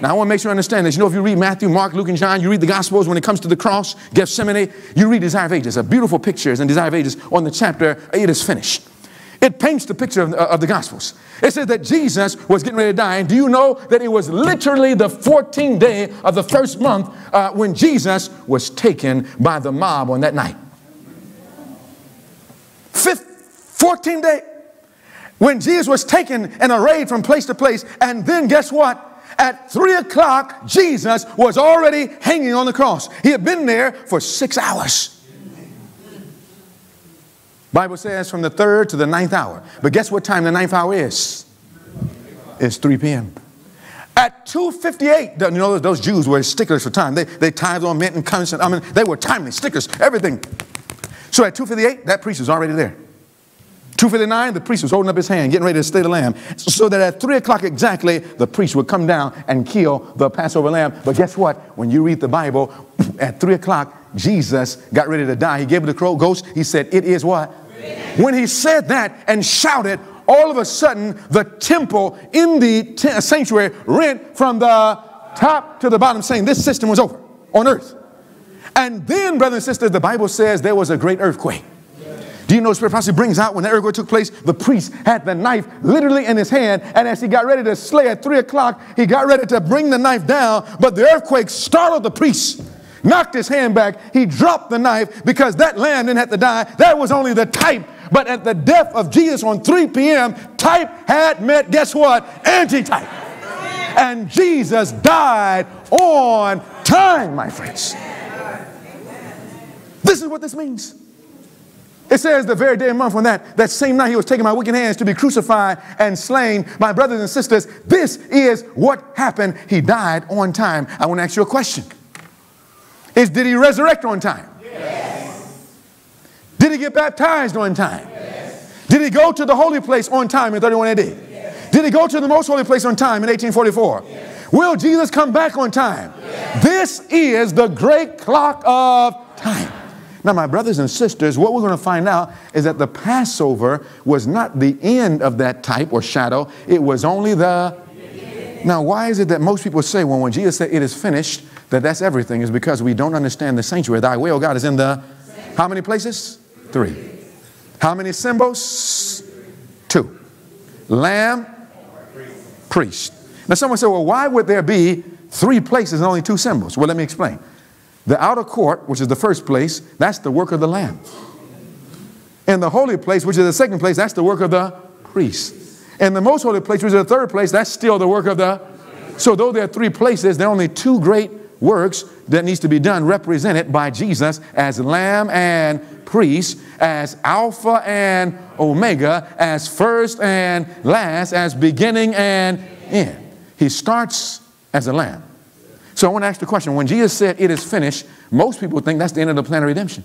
Now, I want to make sure you understand this. You know, if you read Matthew, Mark, Luke, and John, you read the Gospels when it comes to the cross, Gethsemane, you read Desire of Ages, a beautiful pictures in Desire of Ages on the chapter, It is finished. It paints the picture of, of, the Gospels. It says that Jesus was getting ready to die. And do you know that it was literally the 14th day of the first month uh, when Jesus was taken by the mob on that night? Fifth, 14th day when Jesus was taken and arrayed from place to place. And then guess what? At three o'clock, Jesus was already hanging on the cross. He had been there for six hours. Bible says from the third to the ninth hour. But guess what time the ninth hour is? It's 3 p.m. At 2.58, you know, those Jews were sticklers for time. They, they tithed on mint and constant. I mean, they were timely, stickers, everything. So at 2.58, that priest was already there. 259, the priest was holding up his hand, getting ready to slay the lamb. So that at 3 o'clock exactly, the priest would come down and kill the Passover lamb. But guess what? When you read the Bible, [sniffs] at 3 o'clock, Jesus got ready to die. He gave the crow ghost. He said, It is what? When he said that and shouted, all of a sudden, the temple in the sanctuary rent from the top to the bottom, saying this system was over on earth. And then, brothers and sisters, the Bible says there was a great earthquake. Do you know Spirit prophecy brings out when the earthquake took place? The priest had the knife literally in his hand, and as he got ready to slay at three o'clock, he got ready to bring the knife down, but the earthquake startled the priest. Knocked his hand back. He dropped the knife because that lamb didn't have to die. That was only the type. But at the death of Jesus on 3 p.m., type had met, guess what? Antitype. And Jesus died on time, my friends. This is what this means. It says the very day and month when that, that same night he was taken by wicked hands to be crucified and slain. My brothers and sisters, this is what happened. He died on time. I want to ask you a question. Is did he resurrect on time? Yes. Did he get baptized on time? Yes. Did he go to the holy place on time in 31 AD? Yes. Did he go to the most holy place on time in 1844? Yes. Will Jesus come back on time? Yes. This is the great clock of time. Now, my brothers and sisters, what we're going to find out is that the Passover was not the end of that type or shadow, it was only the. Now, why is it that most people say, well, when Jesus said it is finished, that that's everything? Is because we don't understand the sanctuary. Thy will, God, is in the. How many places? Three. How many symbols? Two. Lamb, priest. Now, someone said, well, why would there be three places and only two symbols? Well, let me explain. The outer court, which is the first place, that's the work of the Lamb. And the holy place, which is the second place, that's the work of the priest. And the most holy place, which is the third place, that's still the work of the. So, though there are three places, there are only two great works that needs to be done, represented by Jesus as Lamb and priest, as Alpha and Omega, as first and last, as beginning and end. He starts as a lamb. So I want to ask the question when Jesus said it is finished, most people think that's the end of the plan of redemption.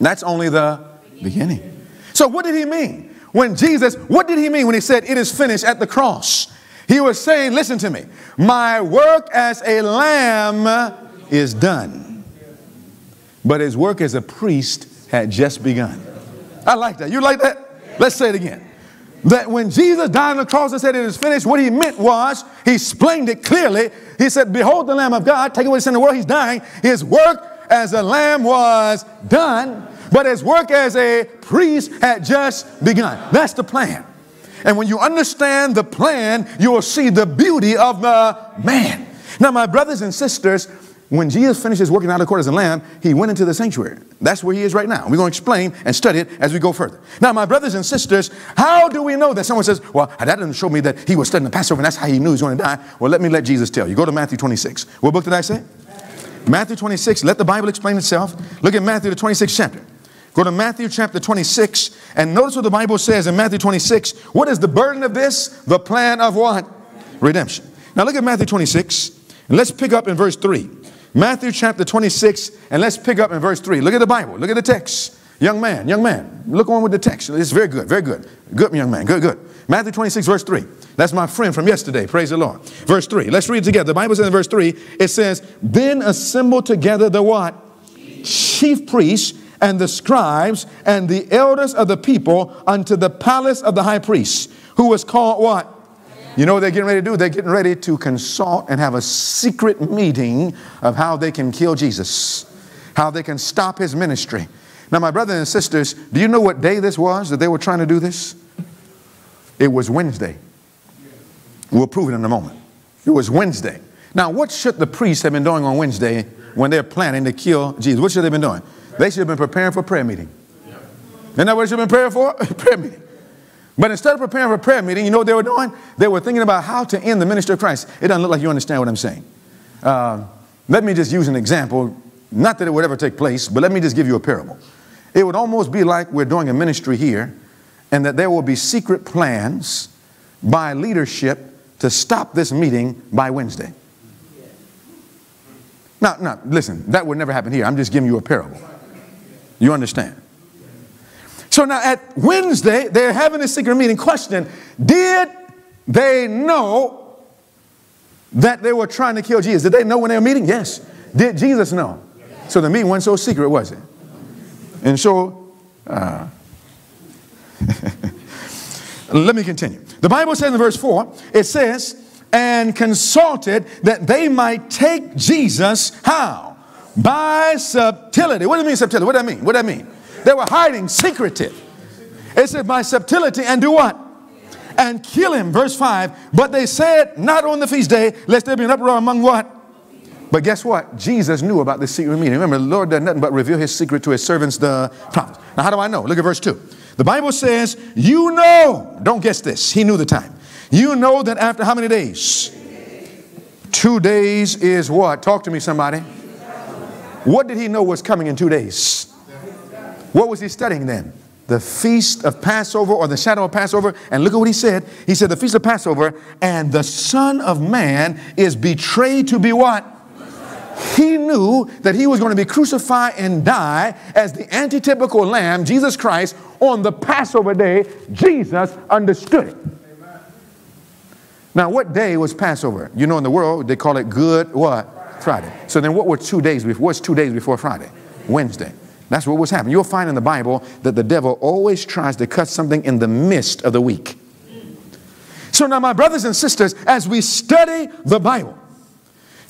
That's only the beginning. So what did he mean? When Jesus, what did he mean when he said it is finished at the cross? He was saying, listen to me, my work as a lamb is done, but his work as a priest had just begun. I like that. You like that? Let's say it again. That when Jesus died on the cross and said it is finished, what he meant was, he explained it clearly. He said, Behold the Lamb of God, take away the sin of the world, he's dying. His work as a lamb was done, but his work as a priest had just begun. That's the plan. And when you understand the plan, you will see the beauty of the man. Now, my brothers and sisters, when Jesus finishes working out the court as a lamb, he went into the sanctuary. That's where he is right now. We're going to explain and study it as we go further. Now, my brothers and sisters, how do we know that? Someone says, well, that doesn't show me that he was studying the Passover and that's how he knew he was going to die. Well, let me let Jesus tell you. Go to Matthew 26. What book did I say? Matthew 26. Let the Bible explain itself. Look at Matthew, the 26th chapter. Go to Matthew chapter 26 and notice what the Bible says in Matthew 26. What is the burden of this? The plan of what? Redemption. Now look at Matthew 26 and let's pick up in verse 3. Matthew chapter 26, and let's pick up in verse 3. Look at the Bible, look at the text. Young man, young man, look on with the text. It's very good, very good. Good, young man, good, good. Matthew 26, verse 3. That's my friend from yesterday. Praise the Lord. Verse 3. Let's read together. The Bible says in verse 3, it says, Then assemble together the what? Chief priests and the scribes and the elders of the people unto the palace of the high priest, who was called what? You know what they're getting ready to do? They're getting ready to consult and have a secret meeting of how they can kill Jesus, how they can stop his ministry. Now, my brothers and sisters, do you know what day this was that they were trying to do this? It was Wednesday. We'll prove it in a moment. It was Wednesday. Now, what should the priests have been doing on Wednesday when they're planning to kill Jesus? What should they have been doing? They should have been preparing for prayer meeting. Isn't that what they should have been praying for? [laughs] prayer meeting. But instead of preparing for a prayer meeting, you know what they were doing? They were thinking about how to end the ministry of Christ. It doesn't look like you understand what I'm saying. Uh, let me just use an example. Not that it would ever take place, but let me just give you a parable. It would almost be like we're doing a ministry here, and that there will be secret plans by leadership to stop this meeting by Wednesday. Now, now, listen, that would never happen here. I'm just giving you a parable. You understand? So now at Wednesday, they're having a secret meeting. Question Did they know that they were trying to kill Jesus? Did they know when they were meeting? Yes. Did Jesus know? So the meeting wasn't so secret, was it? And so, uh, [laughs] let me continue. The Bible says in verse 4, it says, and consulted that they might take Jesus, how? By subtlety. What do you mean subtlety? What do that mean? What do that mean? They were hiding, secretive. It said, by subtlety, and do what? And kill him. Verse 5. But they said, not on the feast day, lest there be an uproar among what? But guess what? Jesus knew about this secret meeting. Remember, the Lord does nothing but reveal his secret to his servants, the prophets. Now, how do I know? Look at verse 2. The Bible says, You know, don't guess this, he knew the time. You know that after how many days? Two days is what? Talk to me, somebody. What did he know was coming in two days? What was he studying then? The feast of Passover or the shadow of Passover. And look at what he said. He said, The feast of Passover, and the Son of Man is betrayed to be what? He knew that he was going to be crucified and die as the antitypical lamb, Jesus Christ, on the Passover day. Jesus understood it. Now, what day was Passover? You know, in the world, they call it Good what? Friday. So then what were two days before? What's two days before Friday? Wednesday. That's what was happening. You'll find in the Bible that the devil always tries to cut something in the midst of the week. So now, my brothers and sisters, as we study the Bible,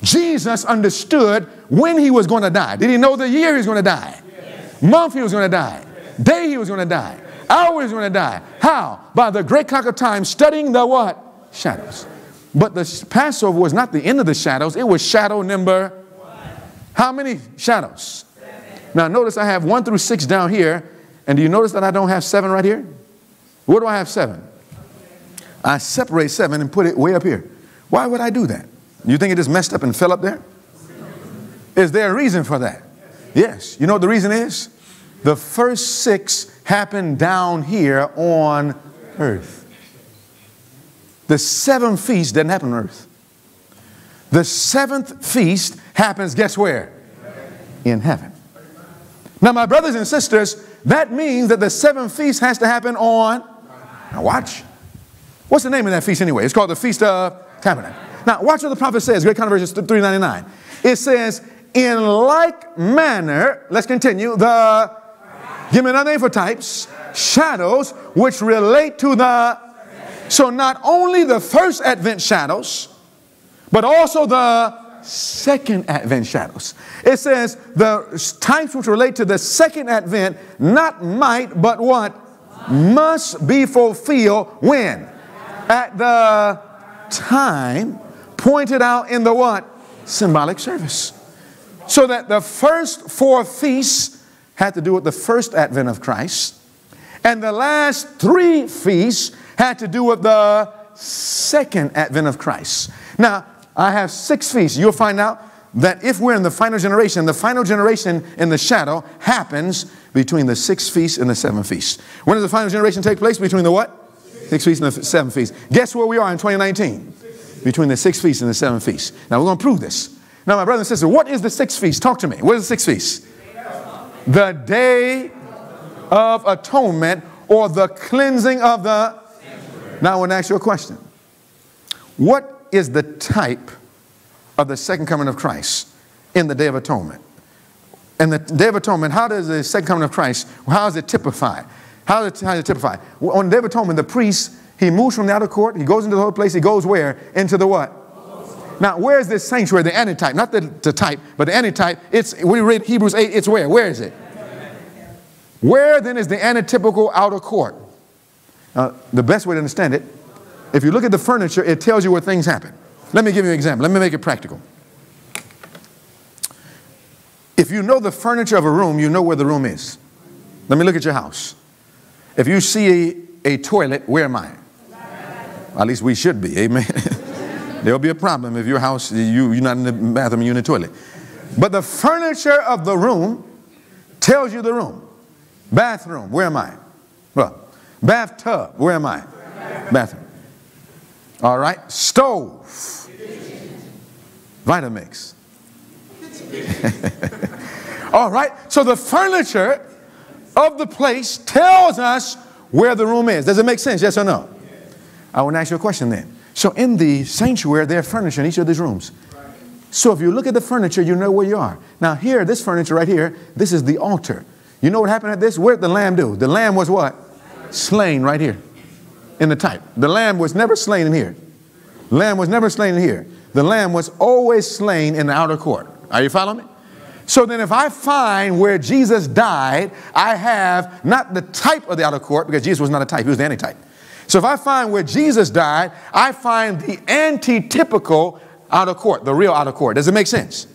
Jesus understood when he was going to die. Did he know the year he was going to die? Yes. Month he was going to die? Yes. Day he was going to die? Hour he was going to die? How? By the great clock of time, studying the what? Shadows. But the Passover was not the end of the shadows. It was shadow number. How many shadows? Now notice I have one through six down here. And do you notice that I don't have seven right here? Where do I have seven? I separate seven and put it way up here. Why would I do that? You think it just messed up and fell up there? Is there a reason for that? Yes. You know what the reason is? The first six happened down here on earth. The seventh feast didn't happen on earth. The seventh feast happens, guess where? In heaven. Now, my brothers and sisters, that means that the seventh feast has to happen on. Now, watch. What's the name of that feast anyway? It's called the Feast of Tabernacle. Now, watch what the prophet says. Great Controversies 399. It says, in like manner, let's continue, the Give me another name for types. Shadows which relate to the. So not only the first Advent shadows, but also the second Advent shadows. It says the types which relate to the second Advent not might, but what? Must be fulfilled when? At the time pointed out in the what? Symbolic service. So that the first four feasts had to do with the first advent of Christ, and the last three feasts had to do with the second advent of Christ. Now, I have six feasts. You'll find out that if we're in the final generation, the final generation in the shadow happens between the six feasts and the seven feasts. When does the final generation take place? Between the what? Six feasts and the seven feasts. Guess where we are in 2019? Between the six feasts and the seven feasts. Now we're going to prove this. Now, my brother and sister, what is the sixth feast? Talk to me. What is the sixth feast? The Day of Atonement or the cleansing of the. Now, I want to ask you a question. What is the type of the second coming of Christ in the Day of Atonement? And the Day of Atonement, how does the second coming of Christ, it? How is it, how is it typified? On the Day of Atonement, the priest, he moves from the outer court, he goes into the holy place, he goes where? Into the what? Now, where is this sanctuary, the antitype? Not the, the type, but the antitype. It's, we read Hebrews 8, it's where? Where is it? Where then is the antitypical outer court? Uh, the best way to understand it, if you look at the furniture, it tells you where things happen. Let me give you an example. Let me make it practical. If you know the furniture of a room, you know where the room is. Let me look at your house. If you see a, a toilet, where am I? At least we should be, amen. [laughs] There'll be a problem if your house, you, you're not in the bathroom, you're in the toilet. But the furniture of the room tells you the room. Bathroom, where am I? Well, bathtub, where am I? Bathroom. All right, stove. Vitamix. [laughs] All right, so the furniture of the place tells us where the room is. Does it make sense? Yes or no? I want to ask you a question then. So in the sanctuary, they're furniture in each of these rooms. So if you look at the furniture, you know where you are. Now here, this furniture right here, this is the altar. You know what happened at this? Where did the lamb do? The lamb was what? Slain right here in the type. The lamb was never slain in here. Lamb was never slain in here. The lamb was always slain in the outer court. Are you following me? So then if I find where Jesus died, I have not the type of the outer court, because Jesus was not a type, he was the antitype. So if I find where Jesus died, I find the antitypical outer court, the real outer court. Does it make sense?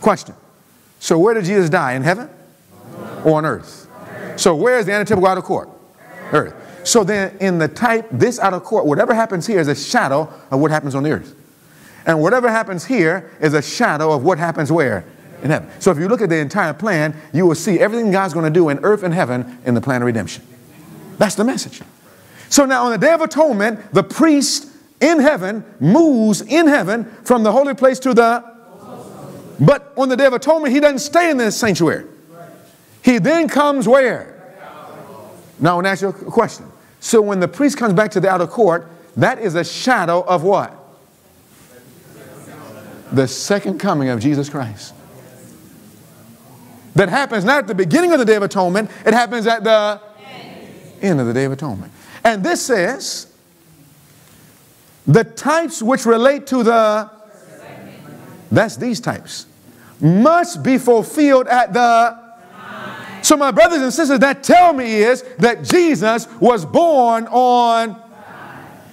Question. So where did Jesus die? In heaven or on earth? So where is the antitypical outer court? Earth. So then in the type, this outer court, whatever happens here is a shadow of what happens on the earth. And whatever happens here is a shadow of what happens where? In heaven. So if you look at the entire plan, you will see everything God's going to do in earth and heaven in the plan of redemption. That's the message. So now on the Day of Atonement, the priest in heaven moves in heaven from the holy place to the. But on the Day of Atonement, he doesn't stay in this sanctuary. He then comes where? Now I want to ask you a question. So when the priest comes back to the outer court, that is a shadow of what? The second coming of Jesus Christ. That happens not at the beginning of the Day of Atonement, it happens at the end of the Day of Atonement. And this says the types which relate to the, that's these types, must be fulfilled at the. So, my brothers and sisters, that tell me is that Jesus was born on,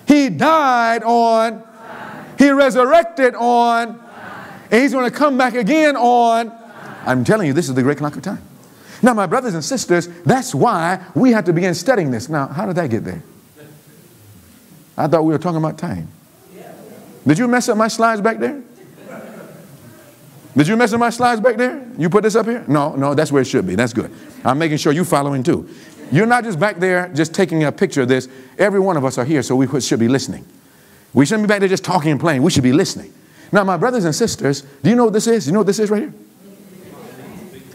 he died on, he resurrected on, and he's going to come back again on. I'm telling you, this is the great clock of time. Now, my brothers and sisters, that's why we have to begin studying this. Now, how did that get there? I thought we were talking about time. Did you mess up my slides back there? Did you mess with my slides back there? You put this up here? No, no, that's where it should be. That's good. I'm making sure you're following too. You're not just back there just taking a picture of this. Every one of us are here, so we should be listening. We shouldn't be back there just talking and playing. We should be listening. Now, my brothers and sisters, do you know what this is? You know what this is right here?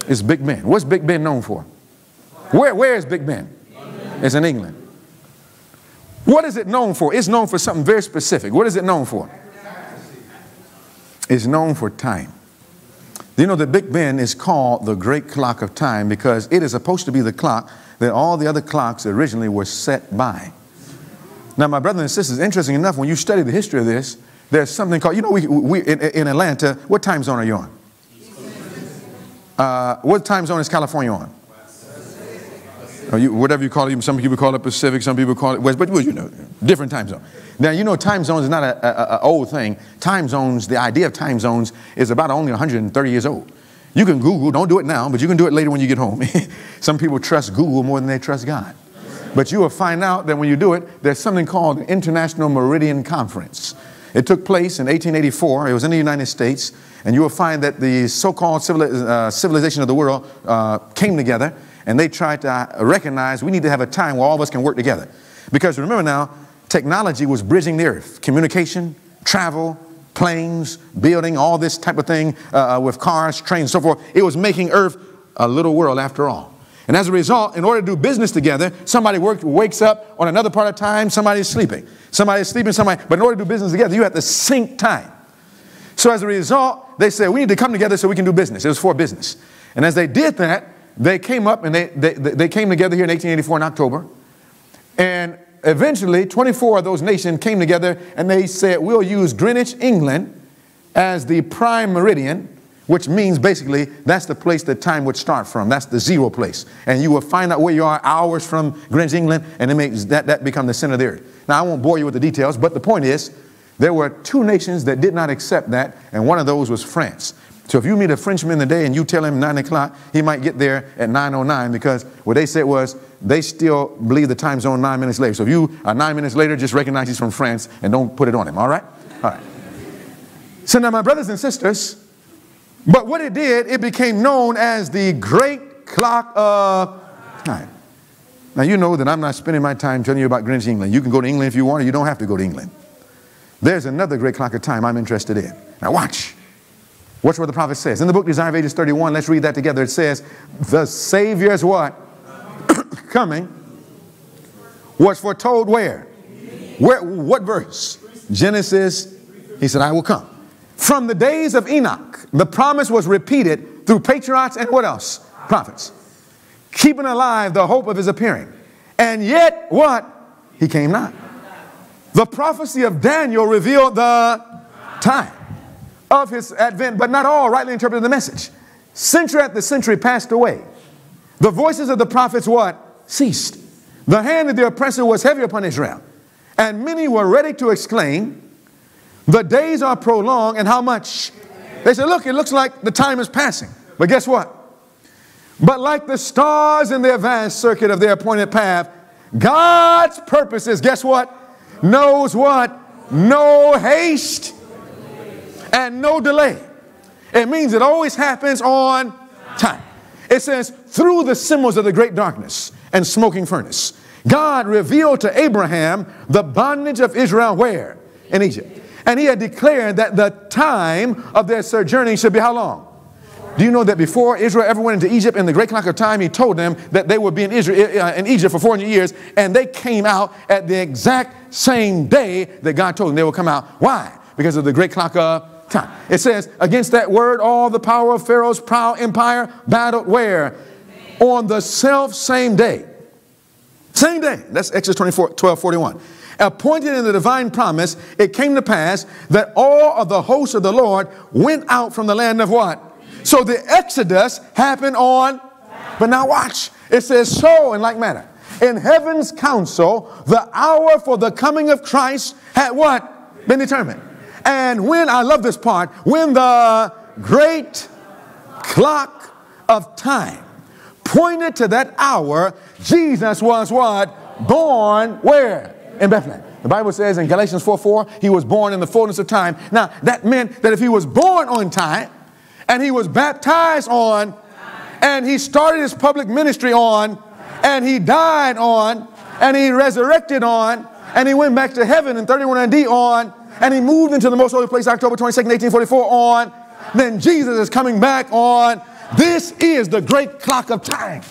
It's Big Ben. What's Big Ben known for? Where, where is Big Ben? It's in England. What is it known for? It's known for something very specific. What is it known for? It's known for time. You know, the Big Ben is called the great clock of time because it is supposed to be the clock that all the other clocks originally were set by. Now, my brothers and sisters, interesting enough, when you study the history of this, there's something called, you know, we, we in, in Atlanta, what time zone are you on? Uh, what time zone is California on? Or you, whatever you call it, some people call it Pacific, some people call it West, but you know, different time zone. Now, you know, time zones is not an old thing. Time zones, the idea of time zones is about only 130 years old. You can Google, don't do it now, but you can do it later when you get home. [laughs] some people trust Google more than they trust God. But you will find out that when you do it, there's something called the International Meridian Conference. It took place in 1884. It was in the United States. And you will find that the so called uh, civilization of the world uh, came together and they tried to recognize we need to have a time where all of us can work together. Because remember now, technology was bridging the earth communication, travel, planes, building, all this type of thing uh, uh with cars, trains, so forth. It was making earth a little world after all. And as a result, in order to do business together, somebody work, wakes up on another part of time, somebody's sleeping. Somebody's sleeping, somebody, but in order to do business together, you have to sync time. So as a result, they said, we need to come together so we can do business. It was for business. And as they did that, they came up and they, they, they came together here in 1884 in October. And eventually, 24 of those nations came together and they said, we'll use Greenwich, England as the prime meridian which means basically that's the place that time would start from. That's the zero place. And you will find out where you are hours from Greenwich, England, and it makes that, that become the center of the earth. Now, I won't bore you with the details, but the point is there were two nations that did not accept that, and one of those was France. So if you meet a Frenchman today and you tell him 9 o'clock, he might get there at 9.09 because what they said was they still believe the time zone nine minutes later. So if you are nine minutes later, just recognize he's from France and don't put it on him, all right? All right. So now, my brothers and sisters, but what it did, it became known as the great clock of time. Now, you know that I'm not spending my time telling you about Greenwich, England. You can go to England if you want, or you don't have to go to England. There's another great clock of time I'm interested in. Now, watch. Watch what the prophet says. In the book Desire of Ages 31, let's read that together. It says, The Savior's what? [coughs] Coming was foretold where? Where? What verse? Genesis. He said, I will come. From the days of Enoch, the promise was repeated through patriarchs and what else? Prophets. Keeping alive the hope of his appearing. And yet, what? He came not. The prophecy of Daniel revealed the time of his advent, but not all rightly interpreted the message. Century after century passed away. The voices of the prophets what? Ceased. The hand of the oppressor was heavy upon Israel. And many were ready to exclaim, the days are prolonged, and how much? They said, Look, it looks like the time is passing. But guess what? But like the stars in their vast circuit of their appointed path, God's purposes, guess what? Knows what? No haste and no delay. It means it always happens on time. It says, through the symbols of the great darkness and smoking furnace, God revealed to Abraham the bondage of Israel where? In Egypt. And he had declared that the time of their sojourning should be how long? Do you know that before Israel ever went into Egypt in the great clock of time, he told them that they would be in, Israel, uh, in Egypt for 400 years, and they came out at the exact same day that God told them they would come out. Why? Because of the great clock of time. It says, against that word, all the power of Pharaoh's proud empire battled where? On the self same day. Same day. That's Exodus 24, 12, 41 appointed in the divine promise, it came to pass that all of the hosts of the Lord went out from the land of what? So the Exodus happened on, but now watch. It says, so in like manner. In heaven's council, the hour for the coming of Christ had what? Been determined. And when, I love this part, when the great clock of time pointed to that hour, Jesus was what? Born where? in Bethlehem. The Bible says in Galatians 4 4, he was born in the fullness of time. Now, that meant that if he was born on time and he was baptized on and he started his public ministry on and he died on and he resurrected on and he went back to heaven in 31 AD on and he moved into the most holy place October 22nd, 1844 on, then Jesus is coming back on. This is the great clock of time.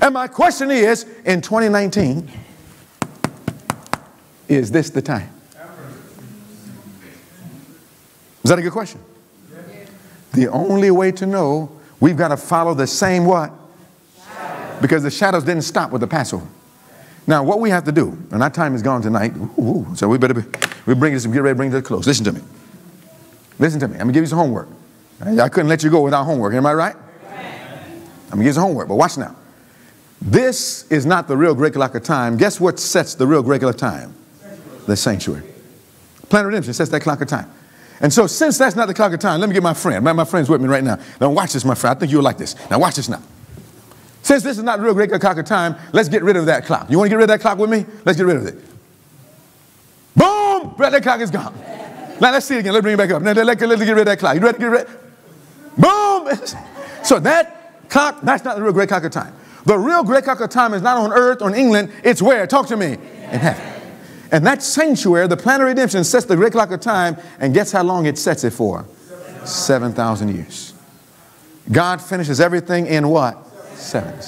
And my question is in 2019, is this the time? Is that a good question? The only way to know, we've got to follow the same what? Because the shadows didn't stop with the Passover. Now, what we have to do, and our time is gone tonight, ooh, so we better be, we bring this, get ready to bring this close. Listen to me. Listen to me. I'm gonna give you some homework. I couldn't let you go without homework. Am I right? I'm gonna give you some homework, but watch now. This is not the real great clock of time. Guess what sets the real great clock of time? The sanctuary. Plan of redemption sets that clock of time. And so, since that's not the clock of time, let me get my friend. My, my friend's with me right now. Now, watch this, my friend. I think you'll like this. Now, watch this now. Since this is not the real great clock of time, let's get rid of that clock. You want to get rid of that clock with me? Let's get rid of it. Boom! That clock is gone. Now let's see it again. Let's bring it back up. Now, let's, let's get rid of that clock. You ready to get rid? Boom! [laughs] So that clock, that's not the real great clock of time. The real great clock of time is not on earth or in England. It's where? Talk to me. In heaven. And that sanctuary, the plan of redemption, sets the great clock of time. And guess how long it sets it for? 7,000 years. God finishes everything in what? Seven.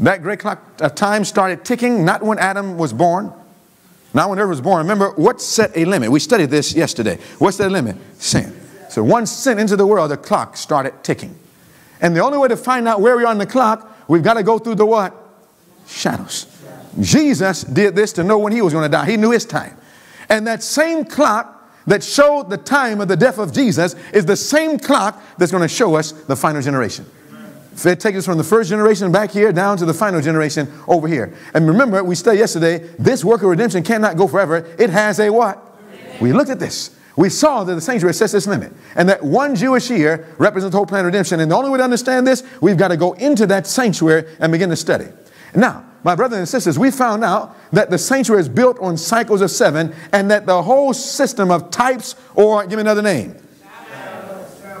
That great clock of time started ticking not when Adam was born, not when Earth was born. Remember, what set a limit? We studied this yesterday. What's that limit? Sin. So once sin into the world, the clock started ticking. And the only way to find out where we are on the clock, we've got to go through the what? Shadows. Jesus did this to know when he was going to die. He knew his time. And that same clock that showed the time of the death of Jesus is the same clock that's going to show us the final generation. It takes us from the first generation back here down to the final generation over here. And remember, we studied yesterday, this work of redemption cannot go forever. It has a what? We looked at this. We saw that the sanctuary sets this limit. And that one Jewish year represents the whole plan of redemption. And the only way to understand this, we've got to go into that sanctuary and begin to study. Now, my brothers and sisters, we found out that the sanctuary is built on cycles of seven and that the whole system of types, or give me another name,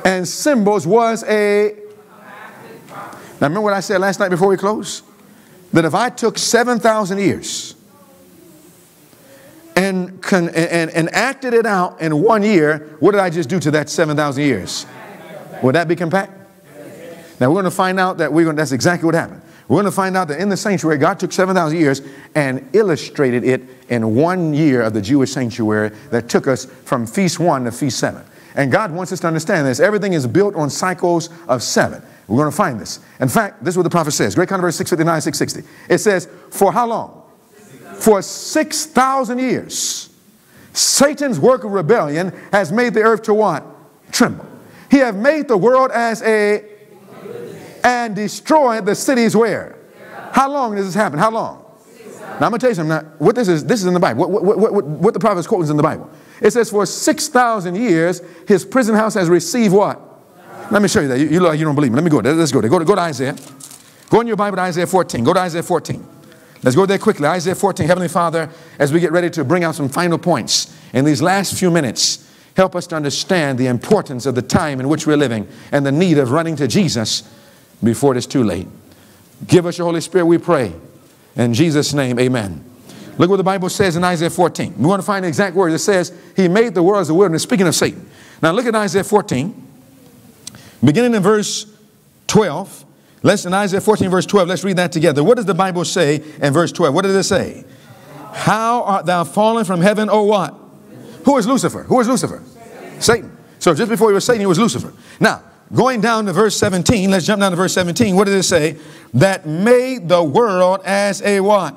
and symbols was a now, remember what I said last night before we close? That if I took 7,000 years and, con- and, and acted it out in one year, what did I just do to that 7,000 years? Would that be compact? Now, we're going to find out that we're going, that's exactly what happened. We're going to find out that in the sanctuary, God took 7,000 years and illustrated it in one year of the Jewish sanctuary that took us from Feast 1 to Feast 7. And God wants us to understand this. Everything is built on cycles of seven. We're going to find this. In fact, this is what the prophet says. Great Controversy 659, 660. It says, For how long? For 6,000 years, Satan's work of rebellion has made the earth to what? Tremble. He have made the world as a and destroyed the cities where? How long does this happen? How long? Now I'm going to tell you something. Now, what this is, this is in the Bible. What, what, what, what the prophet's quoting is in the Bible. It says, for 6,000 years, his prison house has received what? Let me show you that. You, you, you don't believe me. Let me go there. Let's go there. Go to, go to Isaiah. Go in your Bible to Isaiah 14. Go to Isaiah 14. Let's go there quickly. Isaiah 14. Heavenly Father, as we get ready to bring out some final points in these last few minutes, help us to understand the importance of the time in which we're living and the need of running to Jesus before it is too late. Give us your Holy Spirit, we pray. In Jesus' name, amen. Look what the Bible says in Isaiah 14. We want to find the exact words. It says, He made the world as a wilderness, speaking of Satan. Now look at Isaiah 14. Beginning in verse 12, let's in Isaiah 14, verse 12, let's read that together. What does the Bible say in verse 12? What does it say? How art thou fallen from heaven, or what? Who is Lucifer? Who is Lucifer? Satan. Satan. So just before he was Satan, he was Lucifer. Now, going down to verse 17, let's jump down to verse 17. What does it say? That made the world as a what?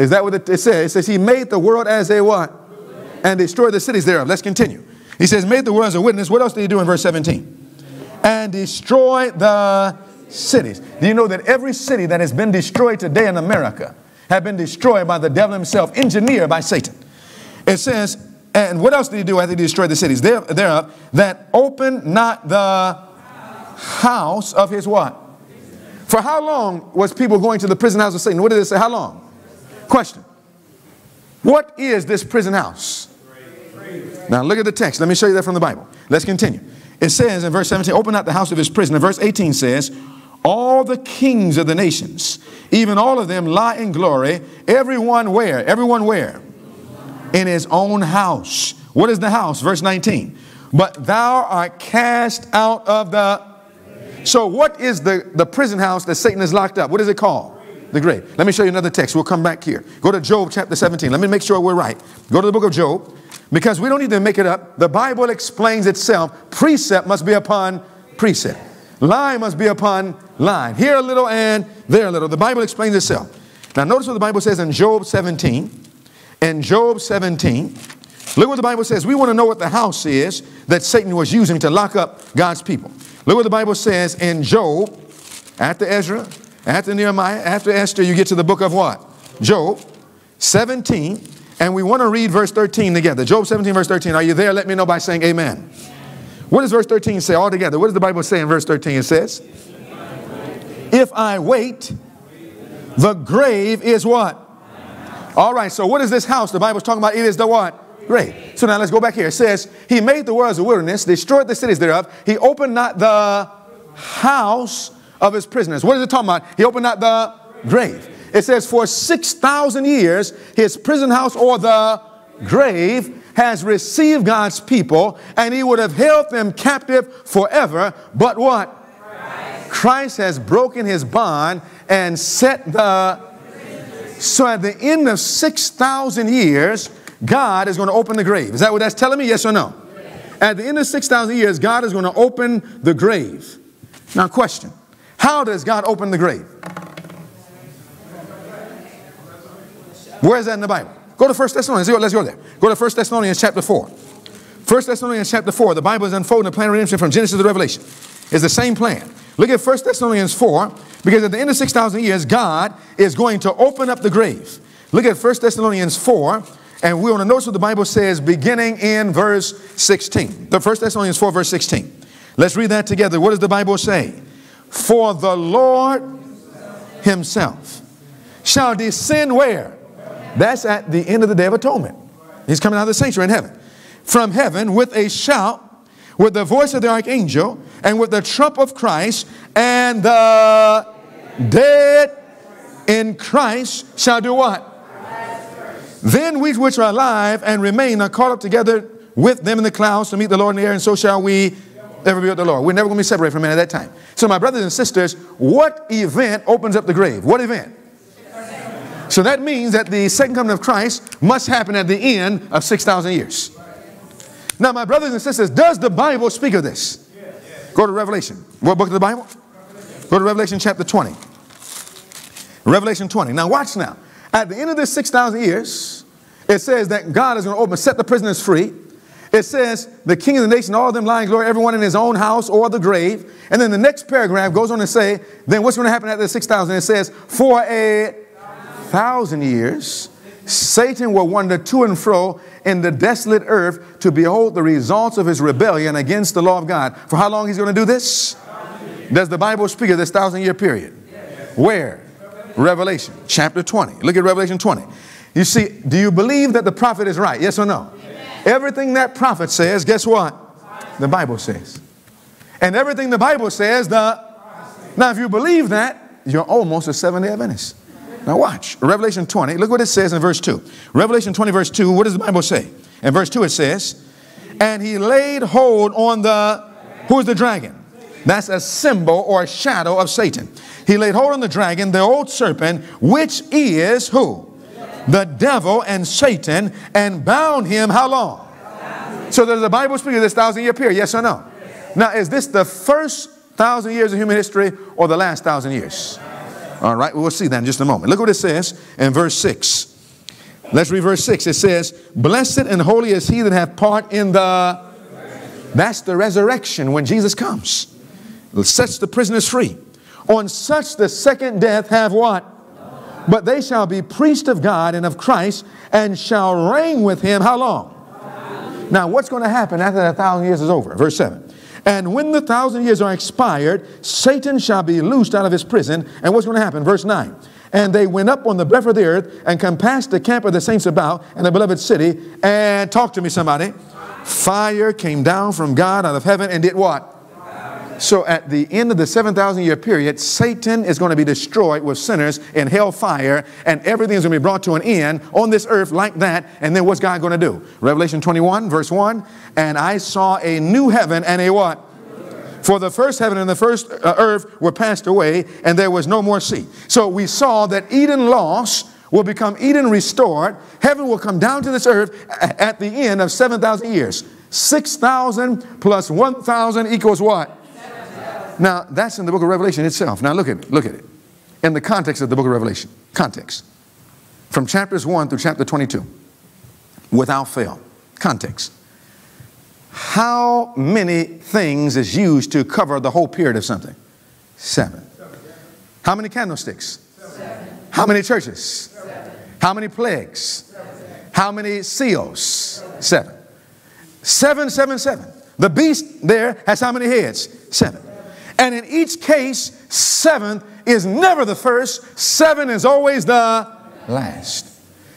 Is that what it says? It says he made the world as a what? And destroyed the cities thereof. Let's continue. He says, made the world as a witness. What else did he do in verse 17? and destroy the cities. Do you know that every city that has been destroyed today in America have been destroyed by the devil himself, engineered by Satan? It says, and what else did he do after he destroyed the cities? There, thereof, that opened not the house of his what? For how long was people going to the prison house of Satan? What did it say? How long? Question. What is this prison house? Now look at the text. Let me show you that from the Bible. Let's continue. It says in verse 17, open not the house of his prison. And verse 18 says, all the kings of the nations, even all of them lie in glory, everyone where? Everyone where? In his own house. What is the house? Verse 19. But thou art cast out of the. So, what is the, the prison house that Satan is locked up? What is it called? The grave. Let me show you another text. We'll come back here. Go to Job chapter 17. Let me make sure we're right. Go to the book of Job. Because we don't need to make it up. The Bible explains itself. Precept must be upon precept. Line must be upon line. Here a little and there a little. The Bible explains itself. Now notice what the Bible says in Job 17. In Job 17, look what the Bible says. We want to know what the house is that Satan was using to lock up God's people. Look what the Bible says in Job, after Ezra, after Nehemiah, after Esther, you get to the book of what? Job 17. And we want to read verse 13 together. Job 17, verse 13. Are you there? Let me know by saying amen. What does verse 13 say all together? What does the Bible say in verse 13? It says, If I wait, the grave is what? All right, so what is this house? The Bible's talking about it is the what? Grave. So now let's go back here. It says, He made the world as a wilderness, destroyed the cities thereof. He opened not the house of his prisoners. What is it talking about? He opened not the grave. It says, For 6,000 years, his prison house or the grave has received God's people, and he would have held them captive forever. But what? Christ, has broken his bond and set the. So at the end of 6,000 years, God is going to open the grave. Is that what that's telling me? Yes or no? At the end of 6,000 years, God is going to open the grave. Now, question How does God open the grave? Where is that in the Bible? Go to 1 Thessalonians. Let's go there. Go to 1 Thessalonians chapter 4. 1 Thessalonians chapter 4. The Bible is unfolding the plan of redemption from Genesis to Revelation. It's the same plan. Look at 1 Thessalonians 4, because at the end of 6,000 years, God is going to open up the grave. Look at 1 Thessalonians 4, and we want to notice what the Bible says beginning in verse 16. The 1 Thessalonians 4, verse 16. Let's read that together. What does the Bible say? For the Lord himself shall descend where? That's at the end of the Day of Atonement. He's coming out of the sanctuary in heaven. From heaven with a shout, with the voice of the archangel, and with the trump of Christ, and the dead in Christ shall do what? Then we which are alive and remain are caught up together with them in the clouds to meet the Lord in the air, and so shall we ever be with the Lord. We're never going to be separated from him at that time. So, my brothers and sisters, what event opens up the grave? What event? So that means that the second coming of Christ must happen at the end of 6,000 years. Now, my brothers and sisters, does the Bible speak of this? Go to Revelation. What book of the Bible? Go to Revelation chapter 20. Revelation 20. Now, watch now. At the end of this 6,000 years, it says that God is going to open, set the prisoners free. It says, the king of the nation, all of them lying glory, everyone in his own house or the grave. And then the next paragraph goes on to say, then what's going to happen after the 6,000? It says, for a thousand years, Satan will wander to and fro in the desolate earth to behold the results of his rebellion against the law of God. For how long he's going to do this? Does the Bible speak of this thousand year period? Where? Revelation chapter 20. Look at Revelation 20. You see, do you believe that the prophet is right? Yes or no? Everything that prophet says, guess what? The Bible says. And everything the Bible says, the. Now, if you believe that, you're almost a seven day Adventist. Now watch. Revelation 20. Look what it says in verse 2. Revelation 20, verse 2. What does the Bible say? In verse 2 it says, And he laid hold on the, who is the dragon? That's a symbol or a shadow of Satan. He laid hold on the dragon, the old serpent, which is who? The devil and Satan, and bound him how long? So does the Bible speak of this thousand year period? Yes or no? Now, is this the first thousand years of human history or the last thousand years? All right, we'll see that in just a moment. Look what it says in verse 6. Let's read verse 6. It says, Blessed and holy is he that hath part in the. That's the resurrection when Jesus comes. Sets the prisoners free. On such the second death have what? But they shall be priests of God and of Christ and shall reign with him how long? Now, what's going to happen after that thousand years is over? Verse 7. And when the thousand years are expired, Satan shall be loosed out of his prison. And what's going to happen? Verse 9. And they went up on the breadth of the earth and compassed the camp of the saints about and the beloved city. And talk to me, somebody. Fire came down from God out of heaven and did what? So at the end of the 7,000 year period, Satan is going to be destroyed with sinners in hell fire, and everything is going to be brought to an end on this earth like that. And then what's God going to do? Revelation 21, verse 1 And I saw a new heaven and a what? For the first heaven and the first uh, earth were passed away, and there was no more sea. So we saw that Eden lost will become Eden restored. Heaven will come down to this earth at the end of 7,000 years. 6,000 plus 1,000 equals what? Now, that's in the book of Revelation itself. Now, look at it. Look at it. In the context of the book of Revelation. Context. From chapters 1 through chapter 22. Without fail. Context. How many things is used to cover the whole period of something? Seven. How many candlesticks? Seven. How many churches? Seven. How many plagues? Seven. How many seals? Seven. Seven, seven, seven. The beast there has how many heads? Seven. And in each case, seven is never the first, seven is always the last.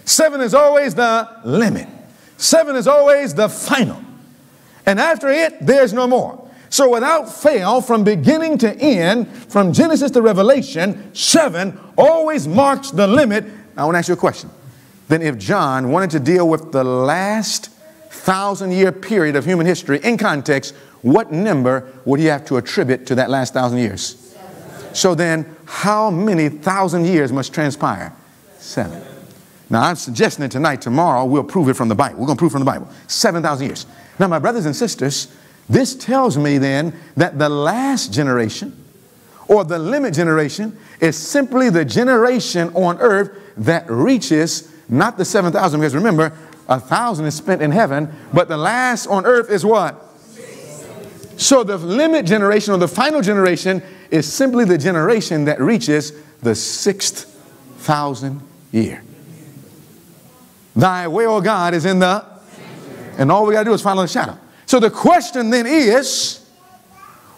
Seven is always the limit. Seven is always the final. And after it, there's no more. So without fail, from beginning to end, from Genesis to Revelation, seven always marks the limit. I want to ask you a question. Then if John wanted to deal with the last thousand year period of human history in context, what number would he have to attribute to that last thousand years? So then, how many thousand years must transpire? Seven. Now, I'm suggesting that tonight, tomorrow, we'll prove it from the Bible. We're going to prove from the Bible. 7,000 years. Now, my brothers and sisters, this tells me then that the last generation or the limit generation is simply the generation on earth that reaches not the 7,000, because remember, a thousand is spent in heaven, but the last on earth is what? So the limit generation or the final generation is simply the generation that reaches the sixth thousand year. Thy way, O God, is in the, and all we got to do is follow the shadow. So the question then is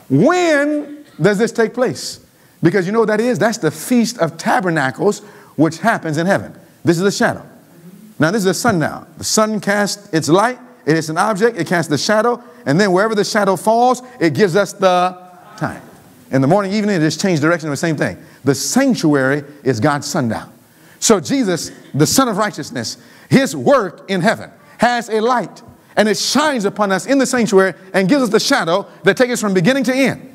when does this take place? Because you know what that is? That's the Feast of Tabernacles, which happens in heaven. This is the shadow. Now, this is the sun now. The sun casts its light, it is an object, it casts the shadow, and then wherever the shadow falls, it gives us the time. In the morning, evening, it just changes direction, the same thing. The sanctuary is God's sundown. So, Jesus, the Sun of Righteousness, his work in heaven has a light and it shines upon us in the sanctuary and gives us the shadow that takes us from beginning to end.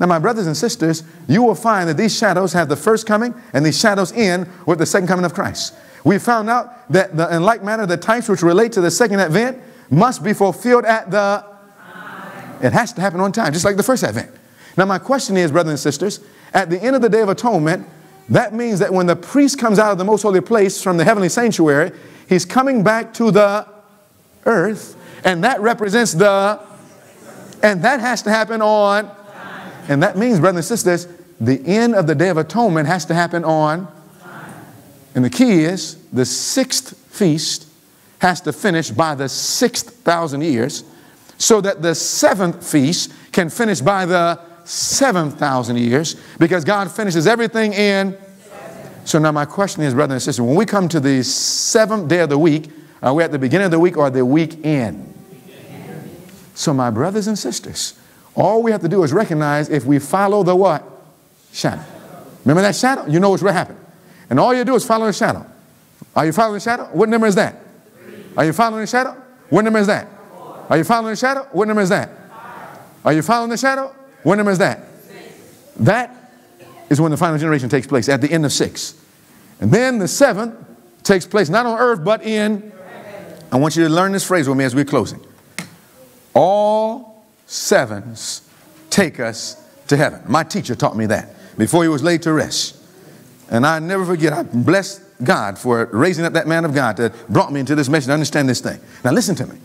Now, my brothers and sisters, you will find that these shadows have the first coming and these shadows end with the second coming of Christ. We found out that the, in like manner, the types which relate to the second advent must be fulfilled at the it has to happen on time, just like the first advent. Now, my question is, brothers and sisters, at the end of the Day of Atonement, that means that when the priest comes out of the most holy place from the heavenly sanctuary, he's coming back to the earth and that represents the, and that has to happen on, and that means, brothers and sisters, the end of the Day of Atonement has to happen on, and the key is the sixth feast has to finish by the sixth thousand years so that the seventh feast can finish by the seventh thousand years because God finishes everything in. So now my question is, brothers and sisters, when we come to the seventh day of the week, are we at the beginning of the week or the week end? So, my brothers and sisters, all we have to do is recognize if we follow the what? Shadow. Remember that shadow? You know what's going to happen. And all you do is follow the shadow. Are you following the shadow? What number is that? Are you following the shadow? What number is that? Are you following the shadow? What number is that? Are you following the shadow? What number is that? That is when the final generation takes place, at the end of six. And then the seventh takes place not on earth, but in. I want you to learn this phrase with me as we're closing. All sevens take us to heaven. My teacher taught me that before he was laid to rest. And I never forget, I bless God for raising up that man of God that brought me into this mission to understand this thing. Now listen to me.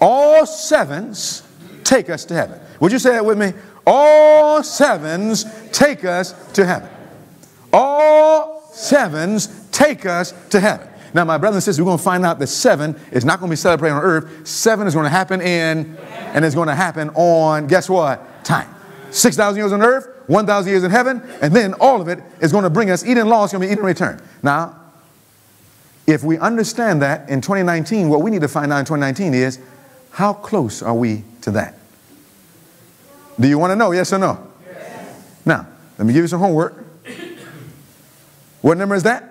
All sevens take us to heaven. Would you say that with me? All sevens take us to heaven. All sevens take us to heaven. Now, my brothers and sisters, we're going to find out that seven is not going to be celebrated on earth. Seven is going to happen in, and it's going to happen on, guess what? Time. 6,000 years on earth, 1,000 years in heaven, and then all of it is going to bring us Eden law, it's going to be Eden return. Now, if we understand that in 2019, what we need to find out in 2019 is how close are we to that? Do you want to know? Yes or no? Yes. Now, let me give you some homework. What number is that?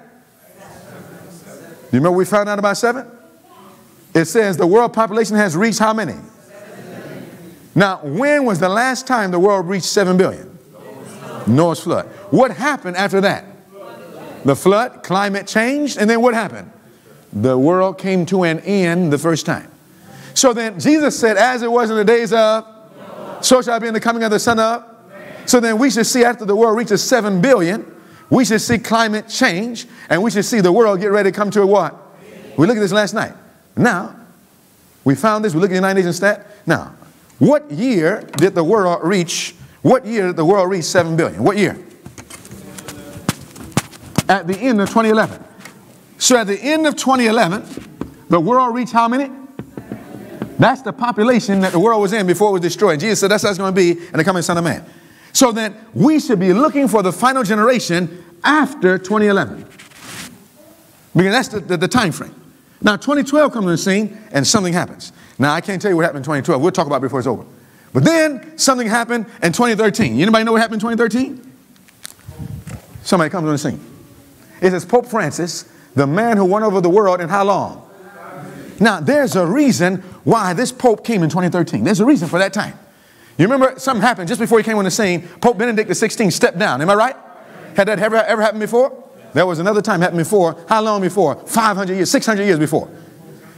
Do you remember we found out about seven? It says the world population has reached how many? Now, when was the last time the world reached seven billion? Noah's flood. What happened after that? The flood, climate changed, and then what happened? The world came to an end the first time. So then Jesus said, as it was in the days of, so shall it be in the coming of the Son of. So then we should see after the world reaches 7 billion, we should see climate change, and we should see the world get ready to come to a what? We looked at this last night. Now, we found this, we looked at the United Nations stat. Now, what year did the world reach, what year did the world reach 7 billion? What year? At the end of 2011. So at the end of 2011, the world reached how many? That's the population that the world was in before it was destroyed. Jesus said that's how it's going to be in the coming Son of Man. So then we should be looking for the final generation after 2011. Because that's the, the, the time frame. Now 2012 comes on the scene and something happens. Now I can't tell you what happened in 2012. We'll talk about it before it's over. But then something happened in 2013. Anybody know what happened in 2013? Somebody comes on the scene. It says Pope Francis, the man who won over the world in how long? Now, there's a reason why this Pope came in 2013. There's a reason for that time. You remember something happened just before he came on the scene. Pope Benedict XVI stepped down. Am I right? Had that ever, ever happened before? There was another time happened before. How long before? 500 years, 600 years before.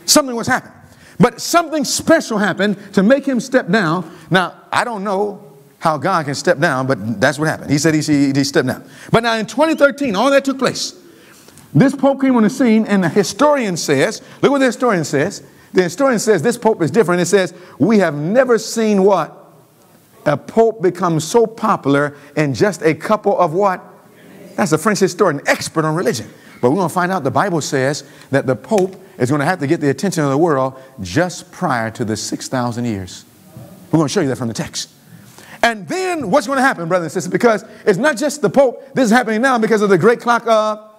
Something was happening. But something special happened to make him step down. Now, I don't know how God can step down, but that's what happened. He said he, he stepped down. But now in 2013, all that took place. This pope came on the scene, and the historian says, look what the historian says. The historian says this pope is different. It says, We have never seen what? A pope becomes so popular in just a couple of what? That's a French historian, expert on religion. But we're going to find out the Bible says that the pope is going to have to get the attention of the world just prior to the 6,000 years. We're going to show you that from the text. And then what's going to happen, brothers and sisters? Because it's not just the pope. This is happening now because of the great clock of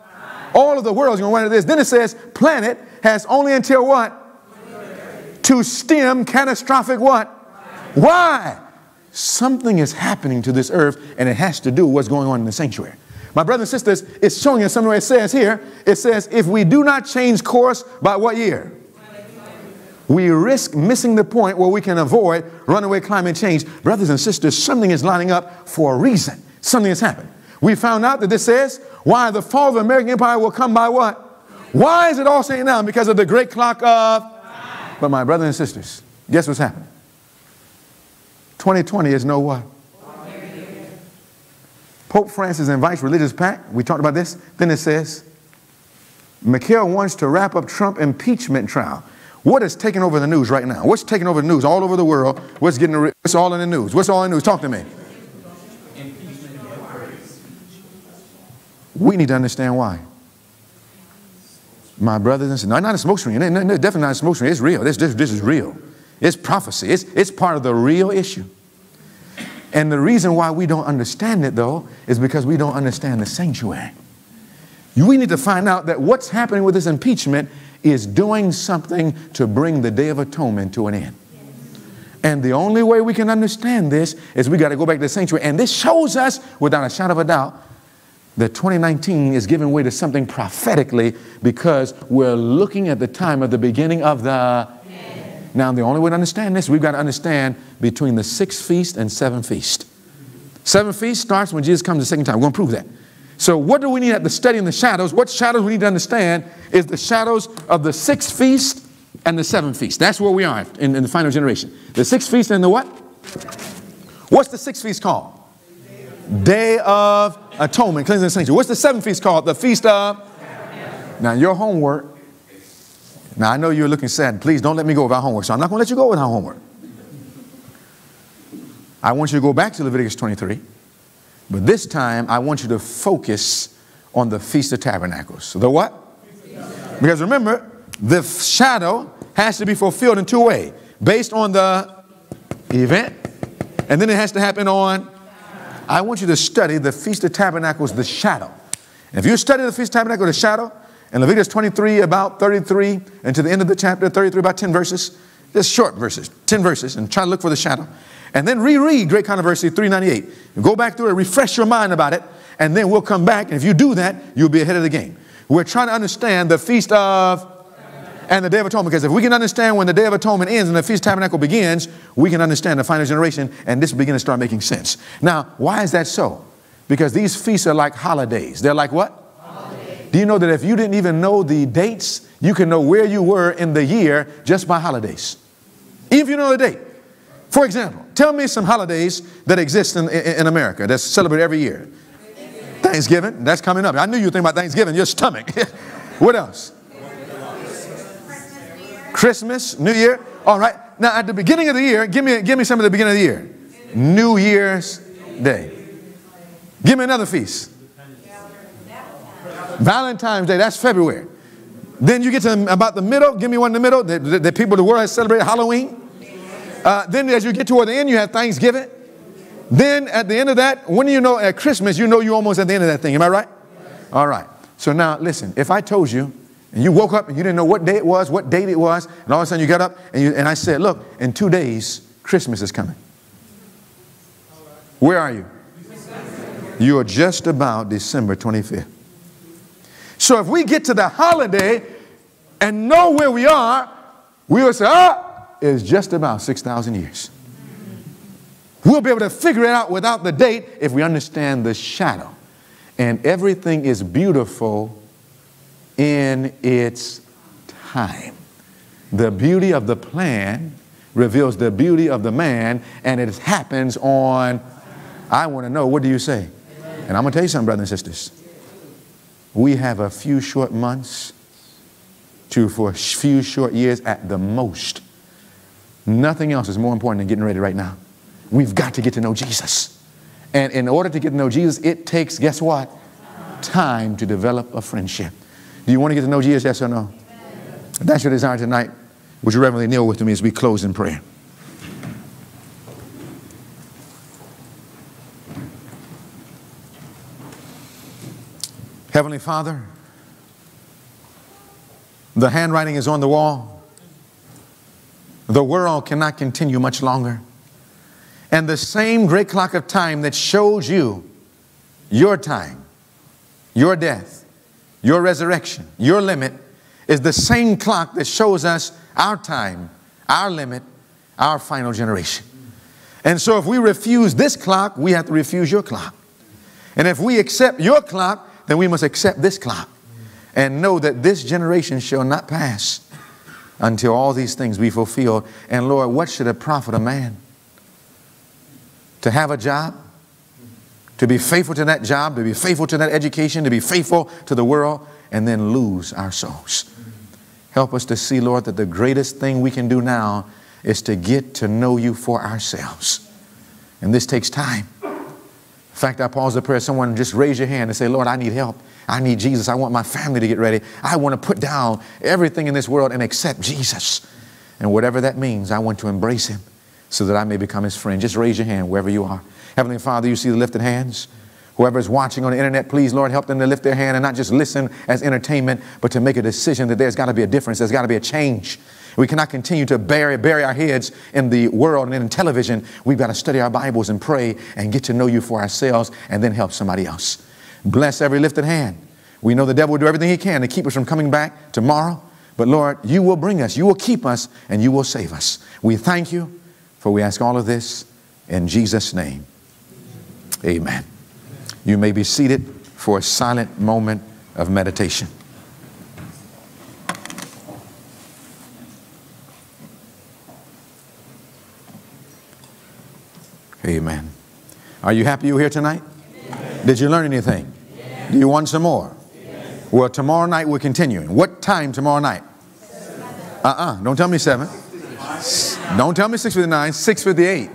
all of the world is going to run into this. Then it says planet has only until what? To stem catastrophic what? Why? Something is happening to this earth and it has to do with what's going on in the sanctuary. My brothers and sisters, it's showing us somewhere it says here, it says, if we do not change course by what year? We risk missing the point where we can avoid runaway climate change. Brothers and sisters, something is lining up for a reason. Something has happened. We found out that this says why the fall of the American empire will come by what? Why is it all saying now? Because of the great clock of. But my brothers and sisters, guess what's happening? 2020 is no what? Pope Francis invites religious pact. We talked about this. Then it says, McConnell wants to wrap up Trump impeachment trial. What is taking over the news right now? What's taking over the news all over the world? What's getting what's all in the news? What's all in the news? Talk to me. We need to understand why. My brothers and sisters, no, not a smoke screen. No, no, definitely not a smoke screen. It's real. This, this, this is real. It's prophecy. It's, it's part of the real issue. And the reason why we don't understand it, though, is because we don't understand the sanctuary. We need to find out that what's happening with this impeachment is doing something to bring the Day of Atonement to an end. And the only way we can understand this is we got to go back to the sanctuary. And this shows us, without a shadow of a doubt, that 2019 is giving way to something prophetically because we're looking at the time of the beginning of the. Now, the only way to understand this, we've got to understand between the sixth feast and seventh feast. Seventh feast starts when Jesus comes the second time. We're going to prove that. So, what do we need at the study in the shadows? What shadows we need to understand is the shadows of the sixth feast and the seventh feast. That's where we are in, in the final generation. The sixth feast and the what? What's the sixth feast called? Day of Atonement, cleansing the sanctuary. What's the seventh feast called? The Feast of? Now, your homework. Now, I know you're looking sad. Please don't let me go without homework. So I'm not going to let you go without homework. I want you to go back to Leviticus 23. But this time, I want you to focus on the Feast of Tabernacles. The what? Because remember, the shadow has to be fulfilled in two ways based on the event, and then it has to happen on I want you to study the Feast of Tabernacles, the shadow. if you study the Feast of Tabernacles, the shadow, in Leviticus 23, about 33, and to the end of the chapter, 33, about 10 verses, just short verses, 10 verses, and try to look for the shadow. And then reread Great Controversy 398. Go back through it, refresh your mind about it, and then we'll come back. And if you do that, you'll be ahead of the game. We're trying to understand the Feast of and the Day of Atonement. Because if we can understand when the Day of Atonement ends and the Feast of Tabernacle begins, we can understand the final generation, and this will begin to start making sense. Now, why is that so? Because these feasts are like holidays. They're like what? Do you know that if you didn't even know the dates, you can know where you were in the year just by holidays? If you know the date. For example, tell me some holidays that exist in, in, in America that's celebrated every year. Thanksgiving, that's coming up. I knew you were thinking about Thanksgiving, your stomach. [laughs] what else? Christmas, New Year. All right. Now, at the beginning of the year, give me, give me some of the beginning of the year. New Year's Day. Give me another feast. Valentine's Day, that's February. Then you get to about the middle, give me one in the middle. The, the, the people, the world has celebrated Halloween. Uh, then as you get toward the end, you have Thanksgiving. Then at the end of that, when you know at Christmas, you know you're almost at the end of that thing. Am I right? All right. So now listen, if I told you and you woke up and you didn't know what day it was, what date it was, and all of a sudden you got up and, you, and I said, look, in two days, Christmas is coming. Where are you? You are just about December 25th. So if we get to the holiday and know where we are, we will say, ah, it's just about 6,000 years. We'll be able to figure it out without the date if we understand the shadow. And everything is beautiful in its time. The beauty of the plan reveals the beauty of the man, and it happens on, I want to know, what do you say? And I'm going to tell you something, brothers and sisters. We have a few short months to for a few short years at the most. Nothing else is more important than getting ready right now. We've got to get to know Jesus. And in order to get to know Jesus, it takes, guess what? Time to develop a friendship. Do you want to get to know Jesus, yes or no? That's your desire tonight, would you reverently kneel with me as we close in prayer? Heavenly Father, the handwriting is on the wall. The world cannot continue much longer. And the same great clock of time that shows you your time, your death, your resurrection, your limit, is the same clock that shows us our time, our limit, our final generation. And so if we refuse this clock, we have to refuse your clock. And if we accept your clock, then we must accept this clock and know that this generation shall not pass until all these things be fulfilled. And Lord, what should it profit a man? To have a job, to be faithful to that job, to be faithful to that education, to be faithful to the world, and then lose our souls. Help us to see, Lord, that the greatest thing we can do now is to get to know you for ourselves. And this takes time. In fact, I pause the prayer. Someone just raise your hand and say, Lord, I need help. I need Jesus. I want my family to get ready. I want to put down everything in this world and accept Jesus. And whatever that means, I want to embrace him so that I may become his friend. Just raise your hand wherever you are. Heavenly Father, you see the lifted hands. Whoever is watching on the internet, please, Lord, help them to lift their hand and not just listen as entertainment, but to make a decision that there's got to be a difference. There's got to be a change. We cannot continue to bury, bury our heads in the world and in television. We've got to study our Bibles and pray and get to know you for ourselves and then help somebody else. Bless every lifted hand. We know the devil will do everything he can to keep us from coming back tomorrow. But Lord, you will bring us, you will keep us, and you will save us. We thank you, for we ask all of this in Jesus' name. Amen. You may be seated for a silent moment of meditation. Amen. Are you happy you're here tonight? Did you learn anything? Yes. Do you want some more? Yes. Well, tomorrow night we're continuing. What time tomorrow night? Uh-uh. Don't tell me 7. Don't tell me 6.59. 6.58.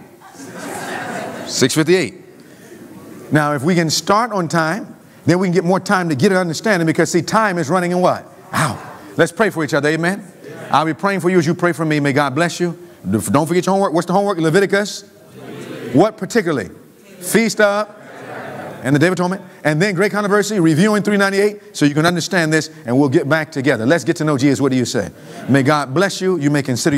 6.58. Now, if we can start on time, then we can get more time to get an understanding because, see, time is running in what? Out. Let's pray for each other. Amen. I'll be praying for you as you pray for me. May God bless you. Don't forget your homework. What's the homework? Leviticus. What particularly? Feast of and the Day of Atonement, and then Great Controversy, reviewing 398, so you can understand this, and we'll get back together. Let's get to know Jesus. What do you say? May God bless you. You may consider